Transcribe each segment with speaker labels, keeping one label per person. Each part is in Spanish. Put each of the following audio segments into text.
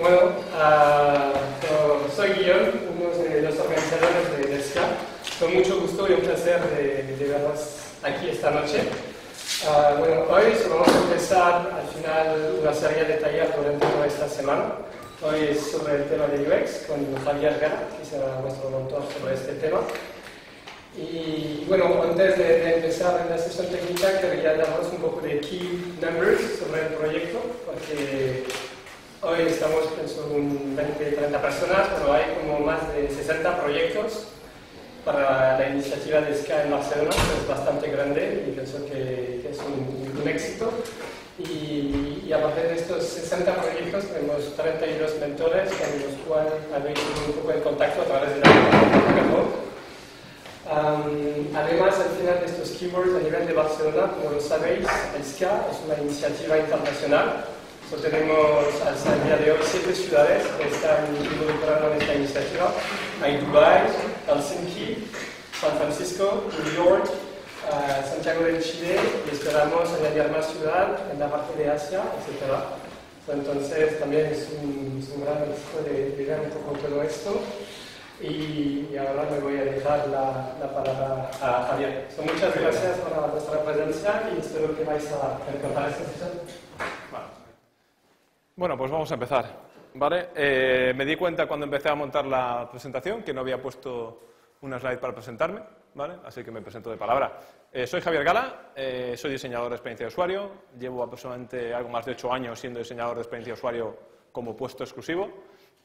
Speaker 1: Bueno, uh, soy Guillaume, uno de los organizadores de, de SCA. Con mucho gusto y un placer de, de verlos aquí esta noche. Uh, bueno, hoy vamos a empezar al final una serie de talleres durante toda esta semana. Hoy es sobre el tema de UX con Javier Gara, que será nuestro mentor sobre este tema. Y bueno, antes de, de, empezar en la sesión técnica, quería daros un poco de key numbers sobre el proyecto, porque hoy estamos, pienso, un 20-30 personas, pero hay como más de 60 proyectos para la iniciativa de SCA en Barcelona, que es bastante grande y pienso que, que es un, un éxito. Y, y, aparte de estos 60 proyectos, tenemos 32 mentores con los cuales habéis un poco en contacto a través de la. Um, además, al final de estos keywords a nivel de Barcelona, como lo sabéis, SCA es una iniciativa internacional. So, tenemos hasta el día de hoy siete ciudades que están involucradas en esta iniciativa. Hay Dubai, Helsinki, San Francisco, New York, uh, Santiago de Chile y esperamos añadir más ciudades en la parte de Asia, etc. Entonces, también es un, es un gran gusto de, de ver un poco todo esto. Y, y, ahora me voy a dejar la, la palabra a Javier. So, muchas gracias por vuestra presencia y espero que vais a encontrar esta sesión.
Speaker 2: Bueno, pues vamos a empezar. ¿vale? Eh, me di cuenta cuando empecé a montar la presentación que no había puesto una slide para presentarme, ¿vale? así que me presento de palabra. Eh, soy Javier Gala, eh, soy diseñador de experiencia de usuario, llevo aproximadamente algo más de ocho años siendo diseñador de experiencia de usuario como puesto exclusivo.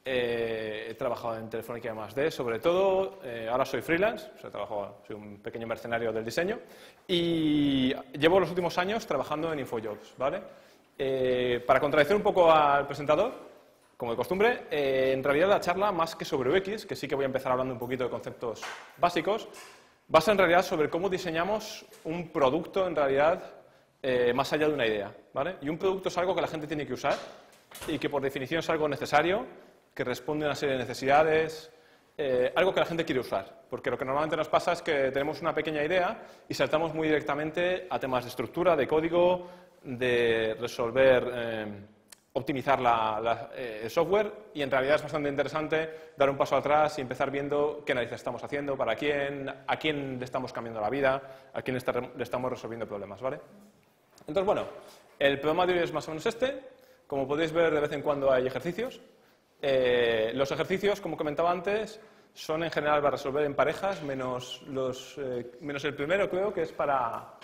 Speaker 2: He trabajado en Telefónica más D, sobre todo. Ahora soy freelance, o trabajo, soy un pequeño mercenario del diseño. Y llevo los últimos años trabajando en InfoJobs, ¿vale? Eh, para contradecir un poco al presentador, como de costumbre, en realidad la charla, más que sobre UX, que sí que voy a empezar hablando un poquito de conceptos básicos, va a ser en realidad sobre cómo diseñamos un producto, en realidad, más allá de una idea. Y un producto es algo que la gente tiene que usar y que por definición es algo necesario que responde a una serie de necesidades, eh, algo que la gente quiere usar. Porque lo que normalmente nos pasa es que tenemos una pequeña idea y saltamos muy directamente a temas de estructura, de código, de resolver, eh, optimizar la, eh, el software y en realidad es bastante interesante dar un paso atrás y empezar viendo qué narices estamos haciendo, para quién, a quién le estamos cambiando la vida, a quién le estamos resolviendo problemas. ¿vale? Entonces, bueno, el problema de hoy es más o menos este. Como podéis ver, de vez en cuando hay ejercicios. Eh, los ejercicios, como comentaba antes, son en general para resolver en parejas, menos, los, menos el primero creo que es para,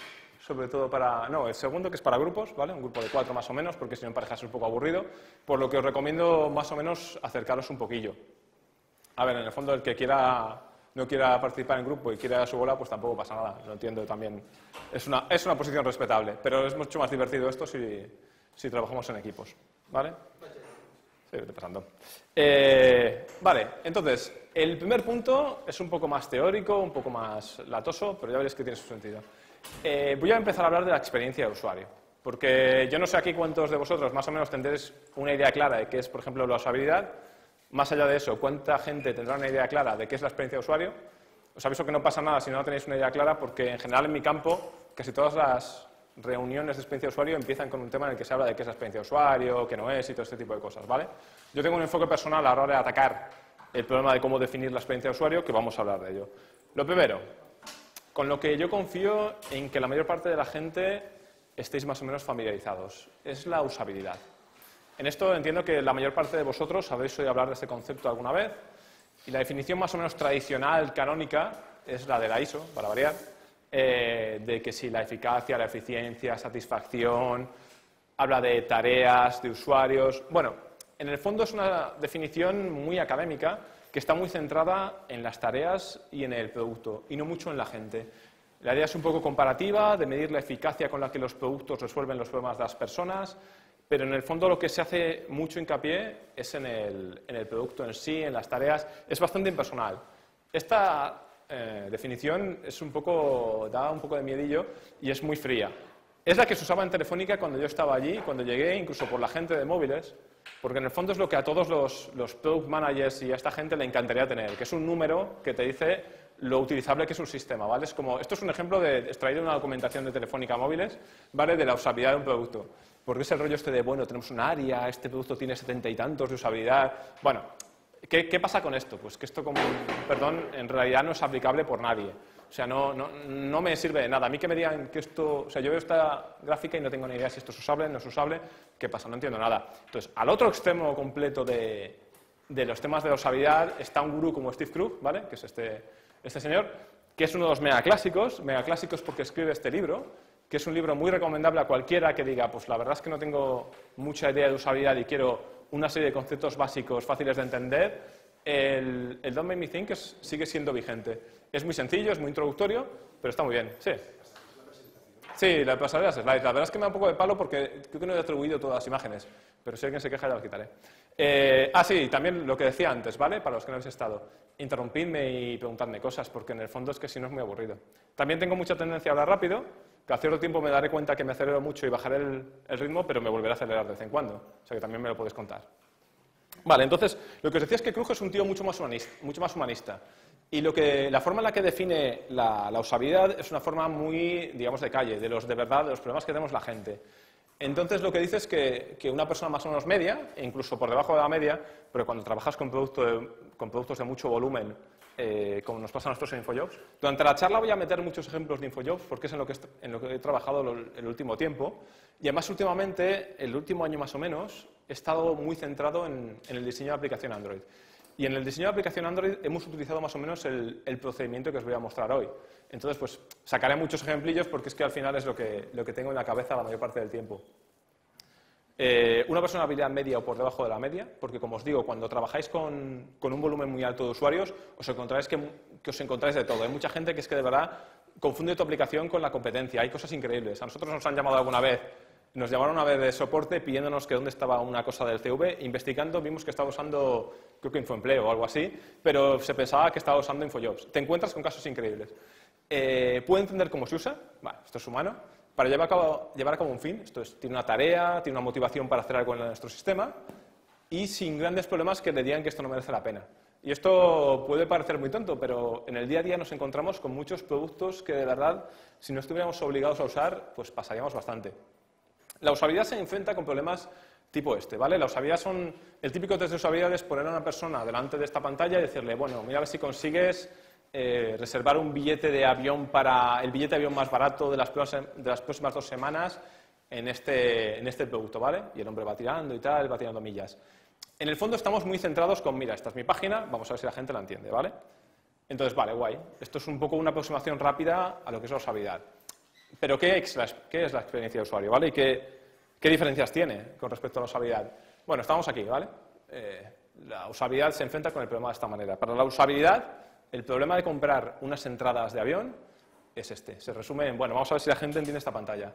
Speaker 2: sobre todo para, no, el segundo que es para grupos, ¿vale? Un grupo de cuatro más o menos, porque si no en parejas es un poco aburrido, por lo que os recomiendo más o menos acercaros un poquillo. A ver, en el fondo el que quiera, no quiera participar en grupo y quiera su bola, pues tampoco pasa nada, lo entiendo también. Es una, es una posición respetable, pero es mucho más divertido esto si, si trabajamos en equipos, ¿vale? pasando. Eh, vale, entonces, el primer punto es un poco más teórico, un poco más latoso, pero ya veréis que tiene su sentido. Eh, voy a empezar a hablar de la experiencia de usuario, porque yo no sé aquí cuántos de vosotros más o menos tendréis una idea clara de qué es, por ejemplo, la usabilidad. Más allá de eso, ¿cuánta gente tendrá una idea clara de qué es la experiencia de usuario? Os aviso que no pasa nada si no tenéis una idea clara, porque en general en mi campo casi todas las reuniones de experiencia de usuario empiezan con un tema en el que se habla de qué es la experiencia de usuario, qué no es y todo este tipo de cosas, ¿vale? Yo tengo un enfoque personal a la hora de atacar el problema de cómo definir la experiencia de usuario, que vamos a hablar de ello. Lo primero, con lo que yo confío en que la mayor parte de la gente estéis más o menos familiarizados, es la usabilidad. En esto entiendo que la mayor parte de vosotros habéis oído hablar de este concepto alguna vez, y la definición más o menos tradicional, canónica, es la de la ISO, para variar, eh, de que si la eficacia, la eficiencia, satisfacción, habla de tareas, de usuarios. Bueno, en el fondo es una definición muy académica que está muy centrada en las tareas y en el producto, y no mucho en la gente. La idea es un poco comparativa, de medir la eficacia con la que los productos resuelven los problemas de las personas, pero en el fondo lo que se hace mucho hincapié es en el, en el producto en sí, en las tareas. Es bastante impersonal. Esta eh, definición es un poco, da un poco de miedillo y es muy fría. Es la que se usaba en Telefónica cuando yo estaba allí, cuando llegué, incluso por la gente de móviles, porque en el fondo es lo que a todos los, los product managers y a esta gente le encantaría tener, que es un número que te dice lo utilizable que es un sistema, ¿vale? Es como, esto es un ejemplo de extraído de una documentación de Telefónica Móviles, ¿vale? De la usabilidad de un producto. porque es el rollo este de, bueno, tenemos un área, este producto tiene setenta y tantos de usabilidad. Bueno, ¿qué, ¿qué, pasa con esto? Pues que esto, como, perdón, en realidad no es aplicable por nadie. O sea, no, no, no, me sirve de nada. A mí que me digan que esto, o sea, yo veo esta gráfica y no tengo ni idea si esto es usable, no es usable, ¿qué pasa? No entiendo nada. Entonces, al otro extremo completo de, de los temas de usabilidad está un gurú como Steve Krug, ¿vale? Que es este, este señor, que es uno de los mega clásicos, mega clásicos porque escribe este libro, que es un libro muy recomendable a cualquiera que diga, pues la verdad es que no tengo mucha idea de usabilidad y quiero una serie de conceptos básicos fáciles de entender, el, el Don't Me Think sigue siendo vigente. Es muy sencillo, es muy introductorio, pero está muy bien. Sí. Sí, la pasaré las slides. La verdad es que me da un poco de palo porque creo que no he atribuido todas las imágenes, pero si alguien se queja ya las quitaré. Eh, ah, sí, también lo que decía antes, ¿vale? Para los que no habéis estado. Interrumpidme y preguntadme cosas, porque en el fondo es que si no es muy aburrido. También tengo mucha tendencia a hablar rápido, que a cierto tiempo me daré cuenta que me acelero mucho y bajaré el, ritmo, pero me volveré a acelerar de vez en cuando. O sea que también me lo podéis contar. Vale, entonces, lo que os decía es que Krug es un tío mucho más humanista. Mucho más humanista. Y lo que, la forma en la que define la, usabilidad es una forma muy, digamos, de calle, de los de verdad, de los problemas que tenemos la gente. Entonces, lo que dice es que, que, una persona más o menos media, incluso por debajo de la media, pero cuando trabajas con, producto con productos de mucho volumen, eh, como nos pasa a nosotros en InfoJobs. Durante la charla voy a meter muchos ejemplos de InfoJobs porque es en lo que, en lo que he trabajado el último tiempo. Y además, últimamente, el último año más o menos, he estado muy centrado en, en el diseño de aplicación Android. Y en el diseño de aplicación Android hemos utilizado más o menos el, el, procedimiento que os voy a mostrar hoy. Entonces, pues sacaré muchos ejemplillos porque es que al final es lo que, lo que tengo en la cabeza la mayor parte del tiempo. Eh, una persona de habilidad media o por debajo de la media, porque como os digo, cuando trabajáis con, con un volumen muy alto de usuarios, os encontráis que, que, os encontráis de todo. Hay mucha gente que es que de verdad confunde tu aplicación con la competencia. Hay cosas increíbles. A nosotros nos han llamado alguna vez, nos llamaron una vez de soporte pidiéndonos que dónde estaba una cosa del CV. Investigando vimos que estaba usando, creo que Infoempleo o algo así, pero se pensaba que estaba usando Infojobs. Te encuentras con casos increíbles. Eh, ¿Puede entender cómo se usa? Bueno, esto es humano para llevar a, cabo, llevar a cabo un fin. Esto es, tiene una tarea, tiene una motivación para hacer algo en nuestro sistema y sin grandes problemas que le digan que esto no merece la pena. Y esto puede parecer muy tonto, pero en el día a día nos encontramos con muchos productos que de verdad, si no estuviéramos obligados a usar, pues pasaríamos bastante. La usabilidad se enfrenta con problemas tipo este, ¿vale? La usabilidad son, el típico test de usabilidad es poner a una persona delante de esta pantalla y decirle, bueno, mira a ver si consigues eh, reservar un billete de avión para el billete de avión más barato de las, próximas, dos semanas en este, en este producto, ¿vale? Y el hombre va tirando y tal, va tirando millas. En el fondo estamos muy centrados con, mira, esta es mi página, vamos a ver si la gente la entiende, ¿vale? Entonces, vale, guay. Esto es un poco una aproximación rápida a lo que es la usabilidad. Pero, ¿qué es la, experiencia de usuario, ¿vale? ¿Y qué, diferencias tiene con respecto a la usabilidad? Bueno, estamos aquí, ¿vale? Eh, la usabilidad se enfrenta con el problema de esta manera. Para la usabilidad, el problema de comprar unas entradas de avión es este. Se resume en, bueno, vamos a ver si la gente entiende esta pantalla.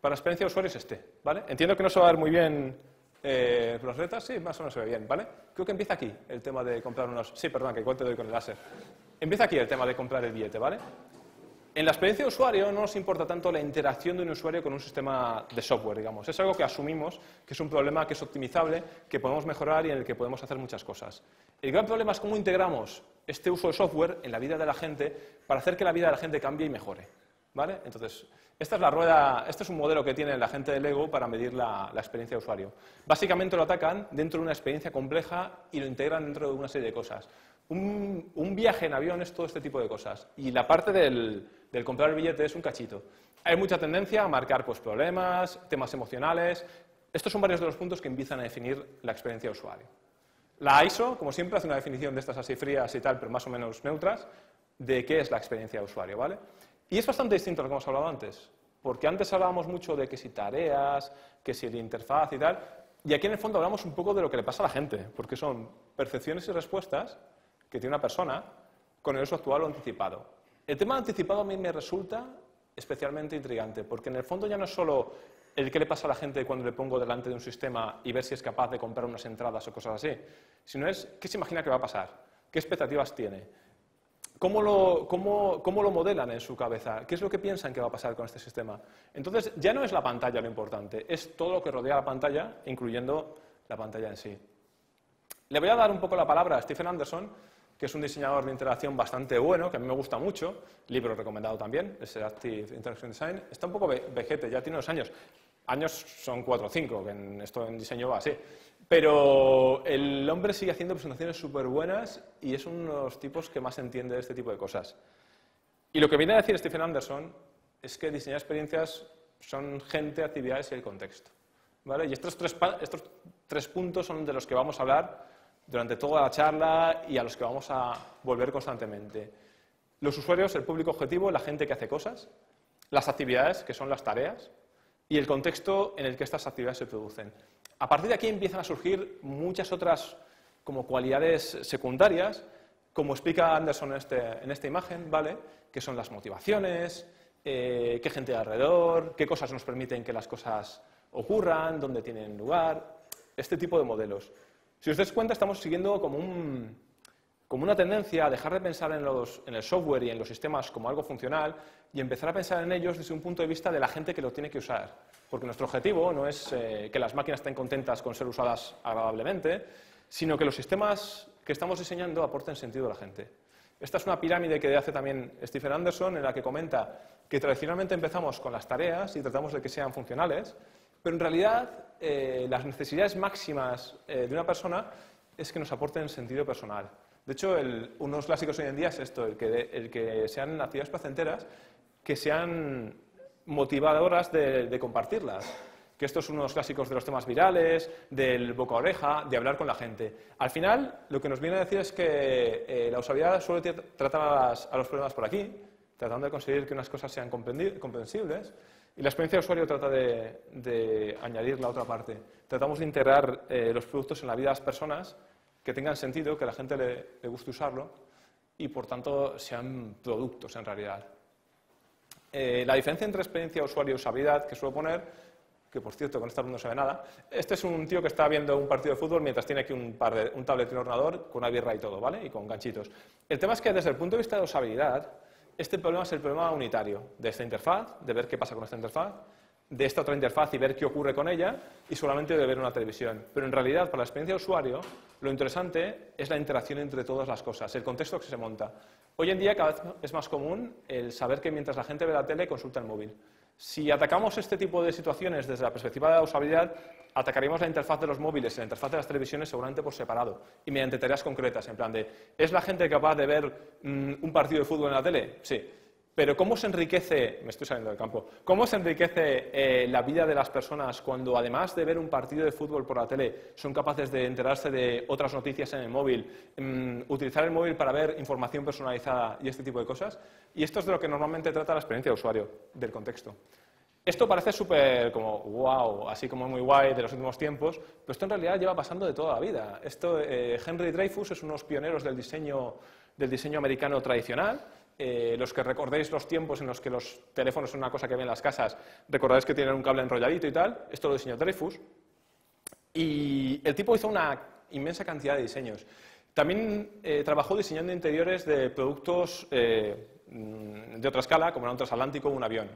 Speaker 2: Para la experiencia de usuario es este, ¿vale? Entiendo que no se va a ver muy bien eh, los retas, sí, más o menos se ve bien, ¿vale? Creo que empieza aquí el tema de comprar unos... Sí, perdón, que igual te doy con el láser. Empieza aquí el tema de comprar el billete, ¿vale? En la experiencia de usuario no nos importa tanto la interacción de un usuario con un sistema de software, digamos. Es algo que asumimos que es un problema que es optimizable, que podemos mejorar y en el que podemos hacer muchas cosas. El gran problema es cómo integramos este uso de software en la vida de la gente para hacer que la vida de la gente cambie y mejore. ¿Vale? Entonces, esta es la rueda, este es un modelo que tiene la gente de Lego para medir la, experiencia de usuario. Básicamente lo atacan dentro de una experiencia compleja y lo integran dentro de una serie de cosas. Un, un viaje en avión es todo este tipo de cosas. Y la parte del, del comprar el billete es un cachito. Hay mucha tendencia a marcar pues, problemas, temas emocionales. Estos son varios de los puntos que empiezan a definir la experiencia de usuario. La ISO, como siempre, hace una definición de estas así frías y tal, pero más o menos neutras, de qué es la experiencia de usuario, ¿vale? Y es bastante distinto a lo que hemos hablado antes, porque antes hablábamos mucho de que si tareas, que si la interfaz y tal, y aquí en el fondo hablamos un poco de lo que le pasa a la gente, porque son percepciones y respuestas que tiene una persona con el uso actual o anticipado. El tema anticipado a mí me resulta especialmente intrigante, porque en el fondo ya no es solo el qué le pasa a la gente cuando le pongo delante de un sistema y ver si es capaz de comprar unas entradas o cosas así, sino es qué se imagina que va a pasar, qué expectativas tiene, cómo lo, cómo, cómo lo modelan en su cabeza, qué es lo que piensan que va a pasar con este sistema. Entonces, ya no es la pantalla lo importante, es todo lo que rodea la pantalla, incluyendo la pantalla en sí. Le voy a dar un poco la palabra a Stephen Anderson, que es un diseñador de interacción bastante bueno, que a mí me gusta mucho, libro recomendado también, es Active Interaction Design. Está un poco vejete, ya tiene unos años. Años son cuatro o cinco, que en esto en diseño va así. Pero el hombre sigue haciendo presentaciones súper buenas y es uno de los tipos que más entiende este tipo de cosas. Y lo que viene a decir Stephen Anderson es que diseñar experiencias son gente, actividades y el contexto. ¿vale? Y estos tres, estos tres puntos son de los que vamos a hablar durante toda la charla y a los que vamos a volver constantemente. Los usuarios, el público objetivo, la gente que hace cosas, las actividades, que son las tareas, y el contexto en el que estas actividades se producen. A partir de aquí empiezan a surgir muchas otras como cualidades secundarias, como explica Anderson en, este, esta imagen, ¿vale? que son las motivaciones, eh, qué gente alrededor, qué cosas nos permiten que las cosas ocurran, dónde tienen lugar, este tipo de modelos. Si os dais cuenta, estamos siguiendo como, una tendencia a dejar de pensar en, el software y en los sistemas como algo funcional y empezar a pensar en ellos desde un punto de vista de la gente que lo tiene que usar. Porque nuestro objetivo no es eh, que las máquinas estén contentas con ser usadas agradablemente, sino que los sistemas que estamos diseñando aporten sentido a la gente. Esta es una pirámide que hace también Stephen Anderson, en la que comenta que tradicionalmente empezamos con las tareas y tratamos de que sean funcionales, pero en realidad eh, las necesidades máximas eh, de una persona es que nos aporten sentido personal. De hecho, unos clásicos hoy en día es esto, el que, el que sean actividades placenteras, que sean motivadoras de, compartirlas. Que estos son unos clásicos de los temas virales, del boca a oreja, de hablar con la gente. Al final, lo que nos viene a decir es que eh, la usabilidad suele tratar a, los problemas por aquí, tratando de conseguir que unas cosas sean comprensibles, y la experiencia de usuario trata de, añadir la otra parte. Tratamos de integrar eh, los productos en la vida de las personas que tengan sentido, que a la gente le, guste usarlo y, por tanto, sean productos en realidad. Eh, la diferencia entre experiencia de usuario y usabilidad que suelo poner, que por cierto con esta no se ve nada, este es un tío que está viendo un partido de fútbol mientras tiene aquí un, par de, un tablet ordenador con una birra y todo, ¿vale? Y con ganchitos. El tema es que desde el punto de vista de usabilidad, este problema es el problema unitario de esta interfaz, de ver qué pasa con esta interfaz, de esta otra interfaz y ver qué ocurre con ella, y solamente de ver una televisión. Pero en realidad, para la experiencia de usuario, lo interesante es la interacción entre todas las cosas, el contexto que se monta. Hoy en día cada vez es más común el saber que mientras la gente ve la tele, consulta el móvil. Si atacamos este tipo de situaciones desde la perspectiva de la usabilidad, atacaríamos la interfaz de los móviles y la interfaz de las televisiones seguramente por separado y mediante tareas concretas, en plan de, ¿es la gente capaz de ver mm, un partido de fútbol en la tele? Sí. Pero ¿cómo se enriquece, me estoy saliendo del campo, cómo se enriquece eh, la vida de las personas cuando además de ver un partido de fútbol por la tele son capaces de enterarse de otras noticias en el móvil, mm, utilizar el móvil para ver información personalizada y este tipo de cosas? Y esto es de lo que normalmente trata la experiencia de usuario, del contexto. Esto parece súper como wow, así como muy guay de los últimos tiempos, pero esto en realidad lleva pasando de toda la vida. Esto, eh, Henry Dreyfus es uno de los pioneros del diseño, del diseño americano tradicional. Eh, los que recordéis los tiempos en los que los teléfonos son una cosa que ven en las casas, recordáis que tienen un cable enrolladito y tal. Esto lo diseñó Dreyfus. Y el tipo hizo una inmensa cantidad de diseños. También eh, trabajó diseñando interiores de productos mm, de otra escala, como era un transatlántico o un avión.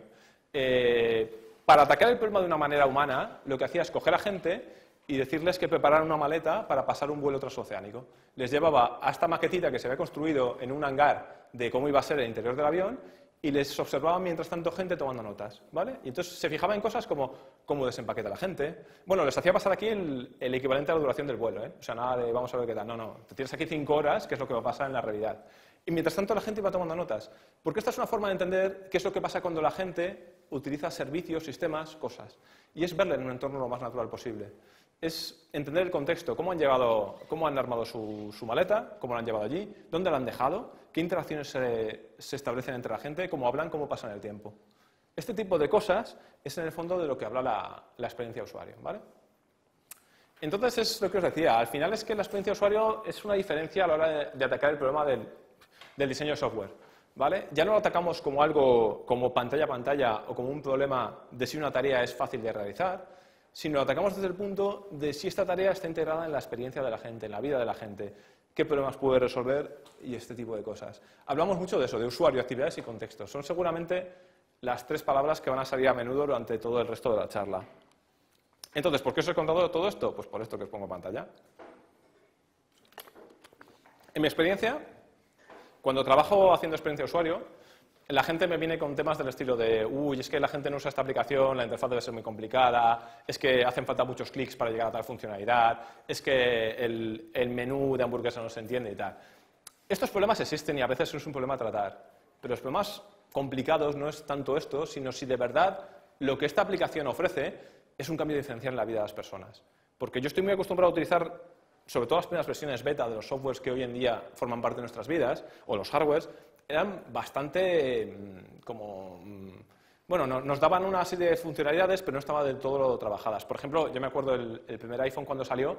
Speaker 2: Eh, para atacar el problema de una manera humana, lo que hacía es coger a gente y decirles que prepararan una maleta para pasar un vuelo transoceánico. Les llevaba a esta maquetita que se había construido en un hangar de cómo iba a ser el interior del avión y les observaba mientras tanto gente tomando notas, ¿vale? Y entonces se fijaba en cosas como cómo desempaqueta la gente. Bueno, les hacía pasar aquí el, equivalente a la duración del vuelo, ¿eh? O sea, nada de vamos a ver qué tal. No, no, te tienes aquí cinco horas, que es lo que va a pasar en la realidad. Y mientras tanto la gente iba tomando notas. Porque esta es una forma de entender qué es lo que pasa cuando la gente utiliza servicios, sistemas, cosas. Y es verle en un entorno lo más natural posible. Es entender el contexto, cómo han, llevado, cómo han armado su, maleta, cómo la han llevado allí, dónde la han dejado, qué interacciones se, establecen entre la gente, cómo hablan, cómo pasan el tiempo. Este tipo de cosas es en el fondo de lo que habla la, experiencia de usuario. ¿vale? Entonces es lo que os decía, al final es que la experiencia de usuario es una diferencia a la hora de, atacar el problema del diseño de software. Ya no lo atacamos como algo como pantalla a pantalla o como un problema de si una tarea es fácil de realizar, sino lo atacamos desde el punto de si esta tarea está integrada en la experiencia de la gente, en la vida de la gente, qué problemas puede resolver y este tipo de cosas. Hablamos mucho de eso, de usuario, actividades y contextos. Son seguramente las tres palabras que van a salir a menudo durante todo el resto de la charla. Entonces, ¿por qué os he contado todo esto? Pues por esto que os pongo en pantalla. En mi experiencia, cuando trabajo haciendo experiencia de usuario, la gente me viene con temas del estilo de, uy, es que la gente no usa esta aplicación, la interfaz debe ser muy complicada, es que hacen falta muchos clics para llegar a tal funcionalidad, es que el, menú de hamburguesa no se entiende y tal. Estos problemas existen y a veces es un problema a tratar, pero los problemas complicados no es tanto esto, sino si de verdad lo que esta aplicación ofrece es un cambio diferencial en la vida de las personas. Porque yo estoy muy acostumbrado a utilizar, sobre todo las primeras versiones beta de los softwares que hoy en día forman parte de nuestras vidas, o los hardwares, eran bastante mm, como... Mm, bueno, nos daban una serie de funcionalidades, pero no estaban del todo trabajadas. Por ejemplo, yo me acuerdo el, primer iPhone cuando salió,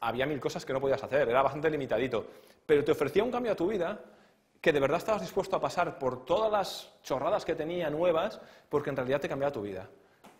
Speaker 2: había mil cosas que no podías hacer, era bastante limitadito, pero te ofrecía un cambio a tu vida que de verdad estabas dispuesto a pasar por todas las chorradas que tenía nuevas, porque en realidad te cambiaba tu vida.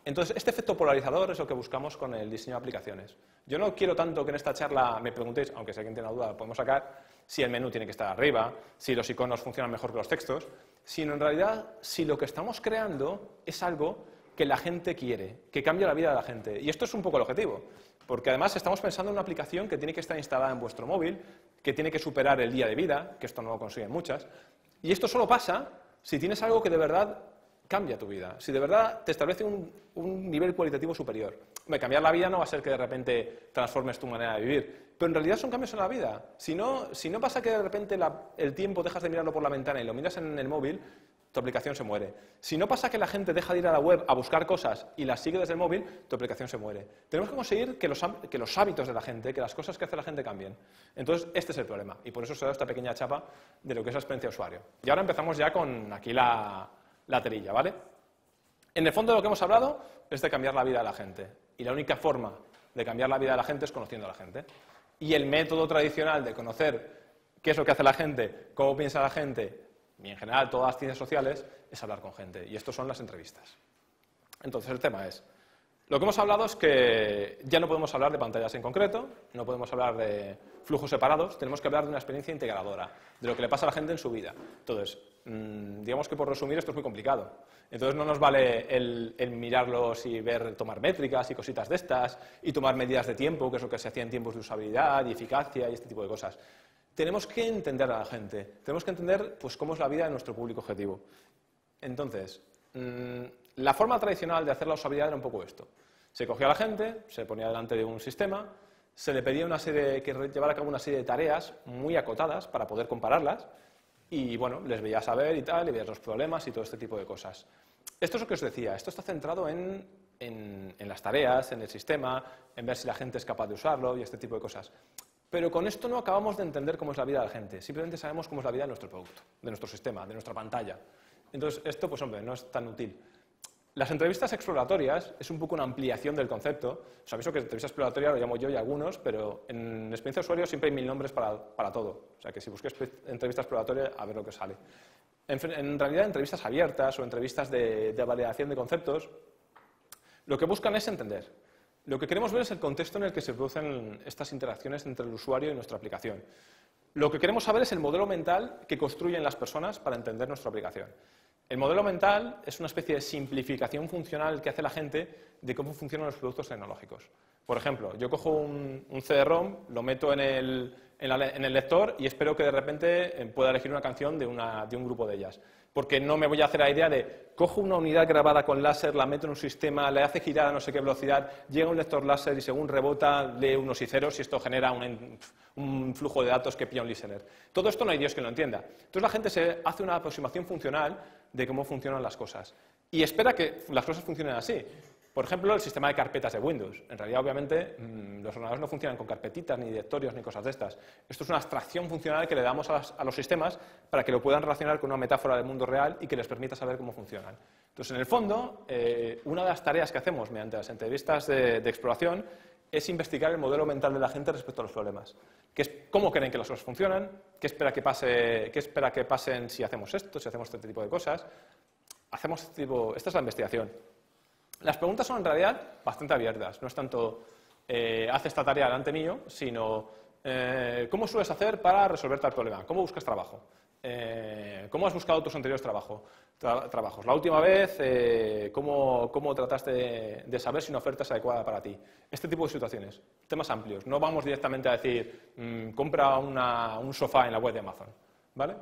Speaker 2: Entonces, este efecto polarizador es lo que buscamos con el diseño de aplicaciones. Yo no quiero tanto que en esta charla me preguntéis, aunque si alguien tiene duda, podemos sacar, si el menú tiene que estar arriba, si los iconos funcionan mejor que los textos, sino en realidad si lo que estamos creando es algo que la gente quiere, que cambia la vida de la gente. Y esto es un poco el objetivo, porque además estamos pensando en una aplicación que tiene que estar instalada en vuestro móvil, que tiene que superar el día de vida, que esto no lo consiguen muchas, y esto solo pasa si tienes algo que de verdad cambia tu vida, si de verdad te establece un, nivel cualitativo superior. cambiar la vida no va a ser que de repente transformes tu manera de vivir, pero en realidad son cambios en la vida. Si no, si no pasa que de repente el tiempo dejas de mirarlo por la ventana y lo miras en el móvil, tu aplicación se muere. Si no pasa que la gente deja de ir a la web a buscar cosas y las sigue desde el móvil, tu aplicación se muere. Tenemos que conseguir que los, que los hábitos de la gente, que las cosas que hace la gente cambien. Entonces, este es el problema. Y por eso se da esta pequeña chapa de lo que es la experiencia de usuario. Y ahora empezamos ya con aquí la, la terilla, ¿vale? En el fondo de lo que hemos hablado es de cambiar la vida de la gente. Y la única forma de cambiar la vida de la gente es conociendo a la gente. Y el método tradicional de conocer qué es lo que hace la gente, cómo piensa la gente, y en general todas las ciencias sociales, es hablar con gente. Y esto son las entrevistas. Entonces el tema es, lo que hemos hablado es que ya no podemos hablar de pantallas en concreto, no podemos hablar de flujos separados, tenemos que hablar de una experiencia integradora, de lo que le pasa a la gente en su vida. Entonces, digamos que por resumir esto es muy complicado. Entonces no nos vale el, mirarlos y ver, tomar métricas y cositas de estas, y tomar medidas de tiempo, que es lo que se hacía en tiempos de usabilidad y eficacia y este tipo de cosas. Tenemos que entender a la gente, tenemos que entender pues, cómo es la vida de nuestro público objetivo. Entonces, mm, la forma tradicional de hacer la usabilidad era un poco esto. Se cogía a la gente, se ponía delante de un sistema, se le pedía una serie, que llevar a cabo una serie de tareas muy acotadas para poder compararlas y, bueno, les veía saber y tal, y veías los problemas y todo este tipo de cosas. Esto es lo que os decía, esto está centrado en, en, en las tareas, en el sistema, en ver si la gente es capaz de usarlo y este tipo de cosas. Pero con esto no acabamos de entender cómo es la vida de la gente, simplemente sabemos cómo es la vida de nuestro producto, de nuestro sistema, de nuestra pantalla. Entonces, esto, pues hombre, no es tan útil. Las entrevistas exploratorias es un poco una ampliación del concepto. Os aviso que entrevista exploratoria lo llamo yo y algunos, pero en experiencia de usuario siempre hay mil nombres para, para todo. O sea que si busquéis entrevista exploratoria, a ver lo que sale. En, realidad, entrevistas abiertas o entrevistas de, de validación de conceptos, lo que buscan es entender. Lo que queremos ver es el contexto en el que se producen estas interacciones entre el usuario y nuestra aplicación. Lo que queremos saber es el modelo mental que construyen las personas para entender nuestra aplicación. El modelo mental es una especie de simplificación funcional que hace la gente de cómo funcionan los productos tecnológicos. Por ejemplo, yo cojo un, CD-ROM, lo meto en el, lector y espero que de repente eh, pueda elegir una canción de, de un grupo de ellas porque no me voy a hacer la idea de cojo una unidad grabada con láser, la meto en un sistema, le hace girar a no sé qué velocidad, llega un lector láser y según rebota lee unos y ceros y esto genera un, flujo de datos que pilla un listener. Todo esto no hay Dios que lo entienda. Entonces la gente se hace una aproximación funcional de cómo funcionan las cosas y espera que las cosas funcionen así. Por ejemplo, el sistema de carpetas de Windows. En realidad, obviamente, mm, los ordenadores no funcionan con carpetitas, ni directorios, ni cosas de estas. Esto es una abstracción funcional que le damos a, los sistemas para que lo puedan relacionar con una metáfora del mundo real y que les permita saber cómo funcionan. Entonces, en el fondo, eh, una de las tareas que hacemos mediante las entrevistas de, exploración es investigar el modelo mental de la gente respecto a los problemas. Que es cómo creen que las cosas funcionan, qué espera que, pase, qué espera que pasen si hacemos esto, si hacemos este tipo de cosas. Hacemos este tipo, esta es la investigación. Las preguntas son en realidad bastante abiertas. No es tanto eh, esta tarea delante mío, sino eh, cómo sueles hacer para resolver tal problema, cómo buscas trabajo, eh, cómo has buscado tus anteriores trabajos, la última vez, eh, cómo, trataste de, saber si una oferta es adecuada para ti. Este tipo de situaciones, temas amplios. No vamos directamente a decir, mm, compra un sofá en la web de Amazon. ¿vale?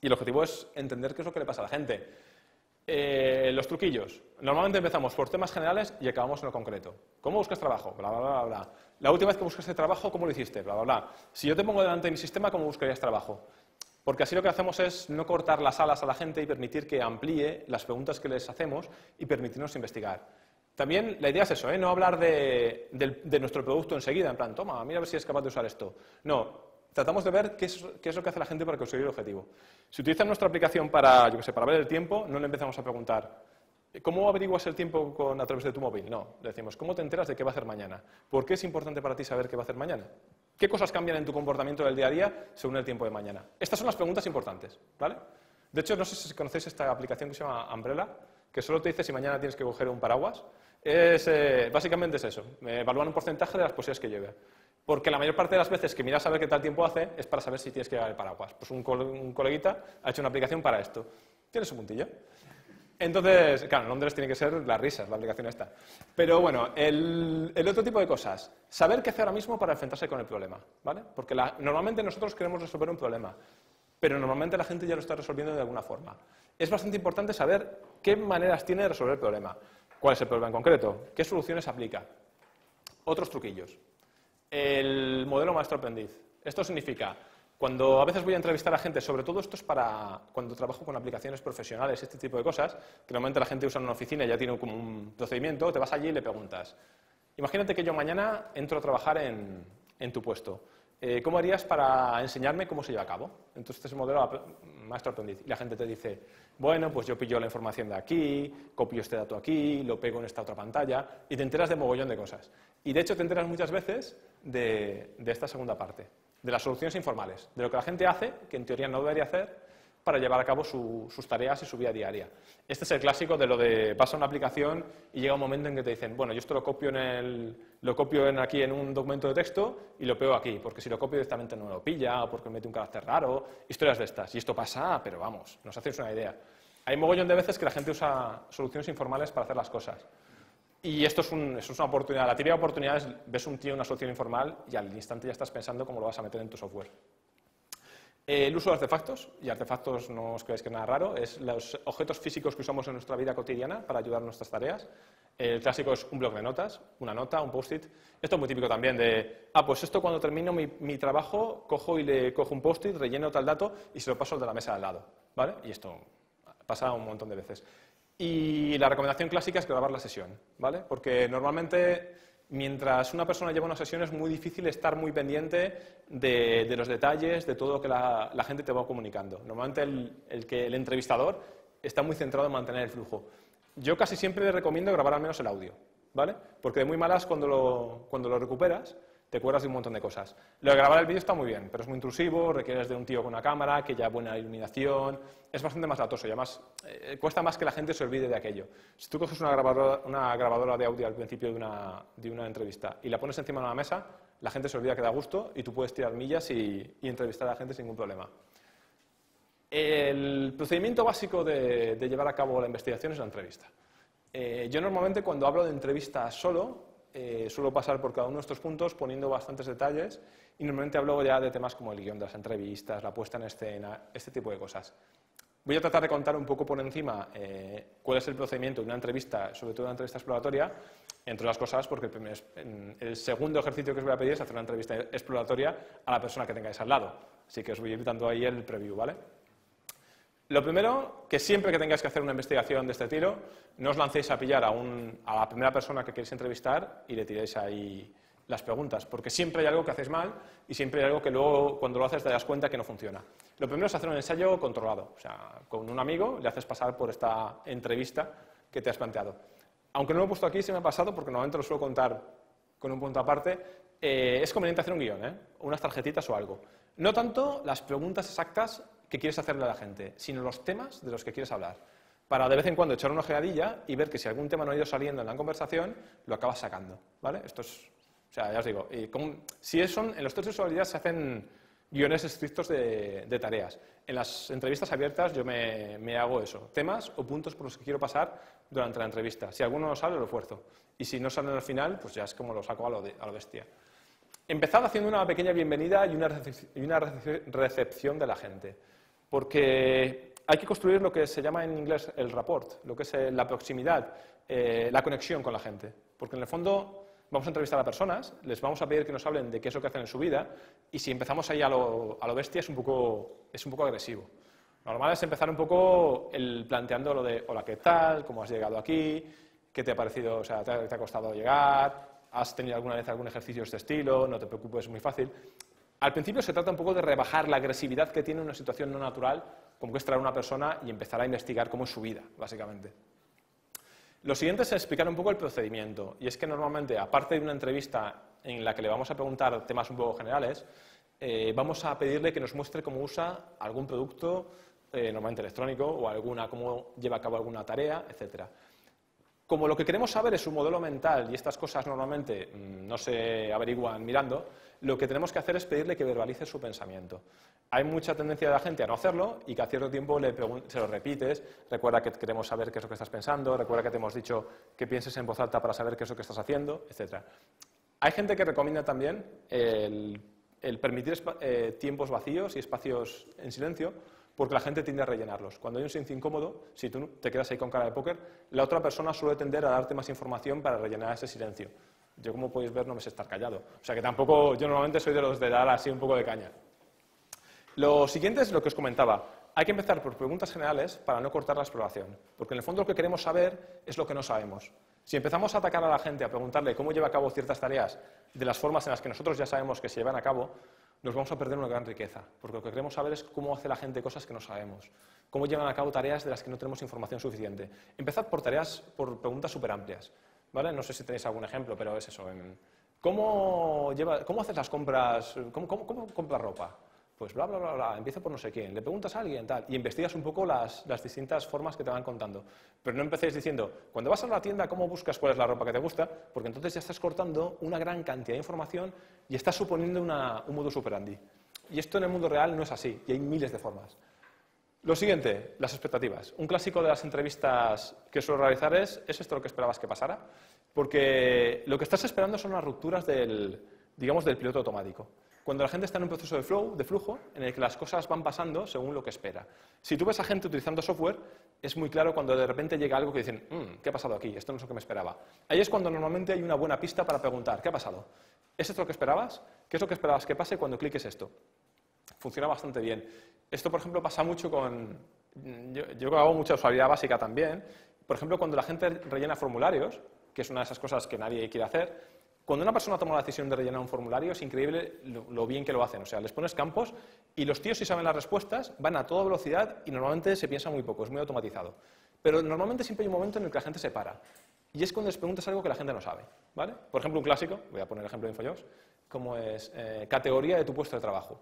Speaker 2: Y el objetivo es entender qué es lo que le pasa a la gente. Eh, los truquillos. Normalmente empezamos por temas generales y acabamos en lo concreto. ¿Cómo buscas trabajo? Bla, bla, bla, bla. La última vez que buscaste trabajo, ¿cómo lo hiciste? Bla, bla, bla. Si yo te pongo delante de mi sistema, ¿cómo buscarías trabajo? Porque así lo que hacemos es no cortar las alas a la gente y permitir que amplíe las preguntas que les hacemos y permitirnos investigar. También la idea es eso, ¿eh? no hablar de, nuestro producto enseguida, en plan, toma, mira a ver si es capaz de usar esto. No, tratamos de ver qué es, lo que hace la gente para conseguir el objetivo. Si utilizan nuestra aplicación para, yo sé, para ver el tiempo, no le empezamos a preguntar, ¿cómo averiguas el tiempo con, a través de tu móvil? No, decimos, ¿cómo te enteras de qué va a hacer mañana? ¿Por qué es importante para ti saber qué va a hacer mañana? ¿Qué cosas cambian en tu comportamiento del día a día según el tiempo de mañana? Estas son las preguntas importantes, ¿vale? De hecho, no sé si conocéis esta aplicación que se llama Umbrella, que solo te dice si mañana tienes que coger un paraguas. Es, eh, básicamente es eso, evalúan un porcentaje de las posibilidades que lleve. Porque la mayor parte de las veces que miras a ver qué tal tiempo hace es para saber si tienes que llevar el paraguas. Pues un, coleguita ha hecho una aplicación para esto. Tiene su puntillo. Entonces, claro, en Londres tiene que ser las risas, la aplicación esta. Pero bueno, el, otro tipo de cosas. Saber qué hacer ahora mismo para enfrentarse con el problema, ¿vale? Porque normalmente nosotros queremos resolver un problema, pero normalmente la gente ya lo está resolviendo de alguna forma. Es bastante importante saber qué maneras tiene de resolver el problema. ¿Cuál es el problema en concreto? ¿Qué soluciones aplica? Otros truquillos. El modelo maestro-aprendiz. Esto significa, cuando a veces voy a entrevistar a gente, sobre todo esto es para cuando trabajo con aplicaciones profesionales, este tipo de cosas, que normalmente la gente usa en una oficina y ya tiene como un procedimiento, te vas allí y le preguntas, imagínate que yo mañana entro a trabajar en, en tu puesto. Eh, ¿cómo harías para enseñarme cómo se lleva a cabo? Entonces, es el modelo maestro-aprendiz. Y la gente te dice, bueno, pues yo pillo la información de aquí, copio este dato aquí, lo pego en esta otra pantalla, y te enteras de mogollón de cosas. Y de hecho te enteras muchas veces de, de esta segunda parte, de las soluciones informales, de lo que la gente hace, que en teoría no debería hacer, para llevar a cabo sus tareas y su vida diaria. Este es el clásico de lo de vas a una aplicación y llega un momento en que te dicen, bueno, yo esto lo copio, en el, lo copio en aquí en un documento de texto y lo pego aquí, porque si lo copio directamente no lo pilla o porque mete un carácter raro, historias de estas. Y esto pasa, pero vamos, nos hacéis una idea. Hay mogollón de veces que la gente usa soluciones informales para hacer las cosas. Y esto es, una oportunidad. La típica oportunidad es, ves un tío una solución informal y al instante ya estás pensando cómo lo vas a meter en tu software. Eh, el uso de artefactos, y artefactos no os creáis que es nada raro, es los objetos físicos que usamos en nuestra vida cotidiana para ayudar en nuestras tareas. El clásico es un blog de notas, una nota, un post-it. Esto es muy típico también de, ah, pues esto cuando termino mi, trabajo, cojo y le cojo un post-it, relleno tal dato y se lo paso al de la mesa al lado. ¿Vale? Y esto pasa un montón de veces. Y la recomendación clásica es grabar la sesión, ¿vale? Porque normalmente mientras una persona lleva una sesión es muy difícil estar muy pendiente de, los detalles, de todo lo que la, gente te va comunicando. Normalmente el, el entrevistador está muy centrado en mantener el flujo. Yo casi siempre le recomiendo grabar al menos el audio, ¿vale? Porque de muy malas cuando lo, cuando lo recuperas te acuerdas de un montón de cosas. Lo de grabar el vídeo está muy bien, pero es muy intrusivo, requieres de un tío con una cámara, que ya buena iluminación, es bastante más latoso y además eh, cuesta más que la gente se olvide de aquello. Si tú coges una grabadora, una grabadora de audio al principio de una, entrevista y la pones encima de una mesa, la gente se olvida que da gusto y tú puedes tirar millas y, entrevistar a la gente sin ningún problema. El procedimiento básico de, llevar a cabo la investigación es la entrevista. Eh, yo normalmente cuando hablo de entrevista solo, eh, suelo pasar por cada uno de estos puntos poniendo bastantes detalles y normalmente hablo ya de temas como el guion de las entrevistas, la puesta en escena, este tipo de cosas. Voy a tratar de contar un poco por encima eh, cuál es el procedimiento de una entrevista, sobre todo una entrevista exploratoria, entre las cosas porque el, segundo ejercicio que os voy a pedir es hacer una entrevista exploratoria a la persona que tengáis al lado. Así que os voy evitando ahí el preview, ¿vale? Lo primero, que siempre que tengáis que hacer una investigación de este tiro, no os lancéis a pillar a, la primera persona que queréis entrevistar y le tiréis ahí las preguntas, porque siempre hay algo que hacéis mal y siempre hay algo que luego cuando lo haces te das cuenta que no funciona. Lo primero es hacer un ensayo controlado, o sea, con un amigo le haces pasar por esta entrevista que te has planteado. Aunque no lo he puesto aquí, se me ha pasado porque normalmente lo suelo contar con un punto aparte, eh, es conveniente hacer un guion, ¿eh? unas tarjetitas o algo. No tanto las preguntas exactas que quieres hacerle a la gente, sino los temas de los que quieres hablar. Para de vez en cuando echar una ojeadilla y ver que si algún tema no ha ido saliendo en la conversación, lo acabas sacando. ¿vale? Esto es, o sea, ya os digo, y si son, en los test de usabilidad se hacen guiones estrictos de, tareas. En las entrevistas abiertas yo me, hago eso, temas o puntos por los que quiero pasar durante la entrevista. Si alguno no sale, lo esfuerzo. Y si no sale al final, pues ya es como lo saco a lo, a lo bestia. Empezad haciendo una pequeña bienvenida y una, recepción de la gente. Porque hay que construir lo que se llama en inglés el rapport, lo que es eh, la proximidad, eh, la conexión con la gente. Porque en el fondo vamos a entrevistar a personas, les vamos a pedir que nos hablen de qué es lo que hacen en su vida y si empezamos ahí a lo, a lo bestia es un, poco, es un poco agresivo. Lo normal es empezar un poco el, planteando lo de, hola, ¿qué tal? ¿Cómo has llegado aquí? ¿Qué te ha parecido? O sea, ¿te ha, te ha costado llegar? ¿Has tenido alguna vez algún ejercicio de este estilo? No te preocupes, es muy fácil. Al principio se trata un poco de rebajar la agresividad que tiene una situación no natural, como que es traer a una persona y empezar a investigar cómo es su vida, básicamente. Lo siguiente es explicar un poco el procedimiento. Y es que normalmente, aparte de una entrevista en la que le vamos a preguntar temas un poco generales, eh, vamos a pedirle que nos muestre cómo usa algún producto, eh, normalmente electrónico, o alguna, cómo lleva a cabo alguna tarea, etcétera. Como lo que queremos saber es su modelo mental y estas cosas normalmente mm, no se averiguan mirando, lo que tenemos que hacer es pedirle que verbalice su pensamiento. Hay mucha tendencia de la gente a no hacerlo y que a cierto tiempo se lo repites, recuerda que queremos saber qué es lo que estás pensando, recuerda que te hemos dicho que pienses en voz alta para saber qué es lo que estás haciendo, etc. Hay gente que recomienda también el, permitir eh, tiempos vacíos y espacios en silencio porque la gente tiende a rellenarlos. Cuando hay un silencio incómodo, si tú te quedas ahí con cara de póker, la otra persona suele tender a darte más información para rellenar ese silencio. Yo, como podéis ver, no me sé estar callado. O sea que tampoco, yo normalmente soy de los de dar así un poco de caña. Lo siguiente es lo que os comentaba. Hay que empezar por preguntas generales para no cortar la exploración, porque en el fondo lo que queremos saber es lo que no sabemos. Si empezamos a atacar a la gente, a preguntarle cómo lleva a cabo ciertas tareas de las formas en las que nosotros ya sabemos que se llevan a cabo, nos vamos a perder una gran riqueza, porque lo que queremos saber es cómo hace la gente cosas que no sabemos, cómo llevan a cabo tareas de las que no tenemos información suficiente. Empezad por tareas, por preguntas súper amplias. ¿Vale? No sé si tenéis algún ejemplo, pero es eso. ¿cómo, lleva, ¿Cómo haces las compras? ¿Cómo, cómo, compras ropa? Pues bla, bla, bla, bla, empieza por no sé quién, le preguntas a alguien, tal, y investigas un poco las, distintas formas que te van contando. Pero no empecéis diciendo, cuando vas a la tienda, ¿cómo buscas cuál es la ropa que te gusta? Porque entonces ya estás cortando una gran cantidad de información y estás suponiendo un modus operandi. Y esto en el mundo real no es así, y hay miles de formas. Lo siguiente, las expectativas. Un clásico de las entrevistas que suelo realizar es, ¿es esto lo que esperabas que pasara? Porque lo que estás esperando son las rupturas del, digamos, del piloto automático. Cuando la gente está en un proceso de flow, de flujo, en el que las cosas van pasando según lo que espera. Si tú ves a gente utilizando software, es muy claro cuando de repente llega algo que dicen, mm, ¿qué ha pasado aquí? Esto no es lo que me esperaba. Ahí es cuando normalmente hay una buena pista para preguntar, ¿qué ha pasado? ¿Es esto lo que esperabas? ¿Qué es lo que esperabas que pase cuando cliques esto? Funciona bastante bien. Esto, por ejemplo, pasa mucho con... Yo, yo hago mucha usabilidad básica también. Por ejemplo, cuando la gente rellena formularios, que es una de esas cosas que nadie quiere hacer, cuando una persona toma la decisión de rellenar un formulario, es increíble lo, bien que lo hacen. O sea, les pones campos y los tíos, si saben las respuestas, van a toda velocidad y normalmente se piensa muy poco, es muy automatizado. Pero normalmente siempre hay un momento en el que la gente se para. Y es cuando les preguntas algo que la gente no sabe. ¿vale? Por ejemplo, un clásico, voy a poner el ejemplo de InfoJobs, como es eh, categoría de tu puesto de trabajo.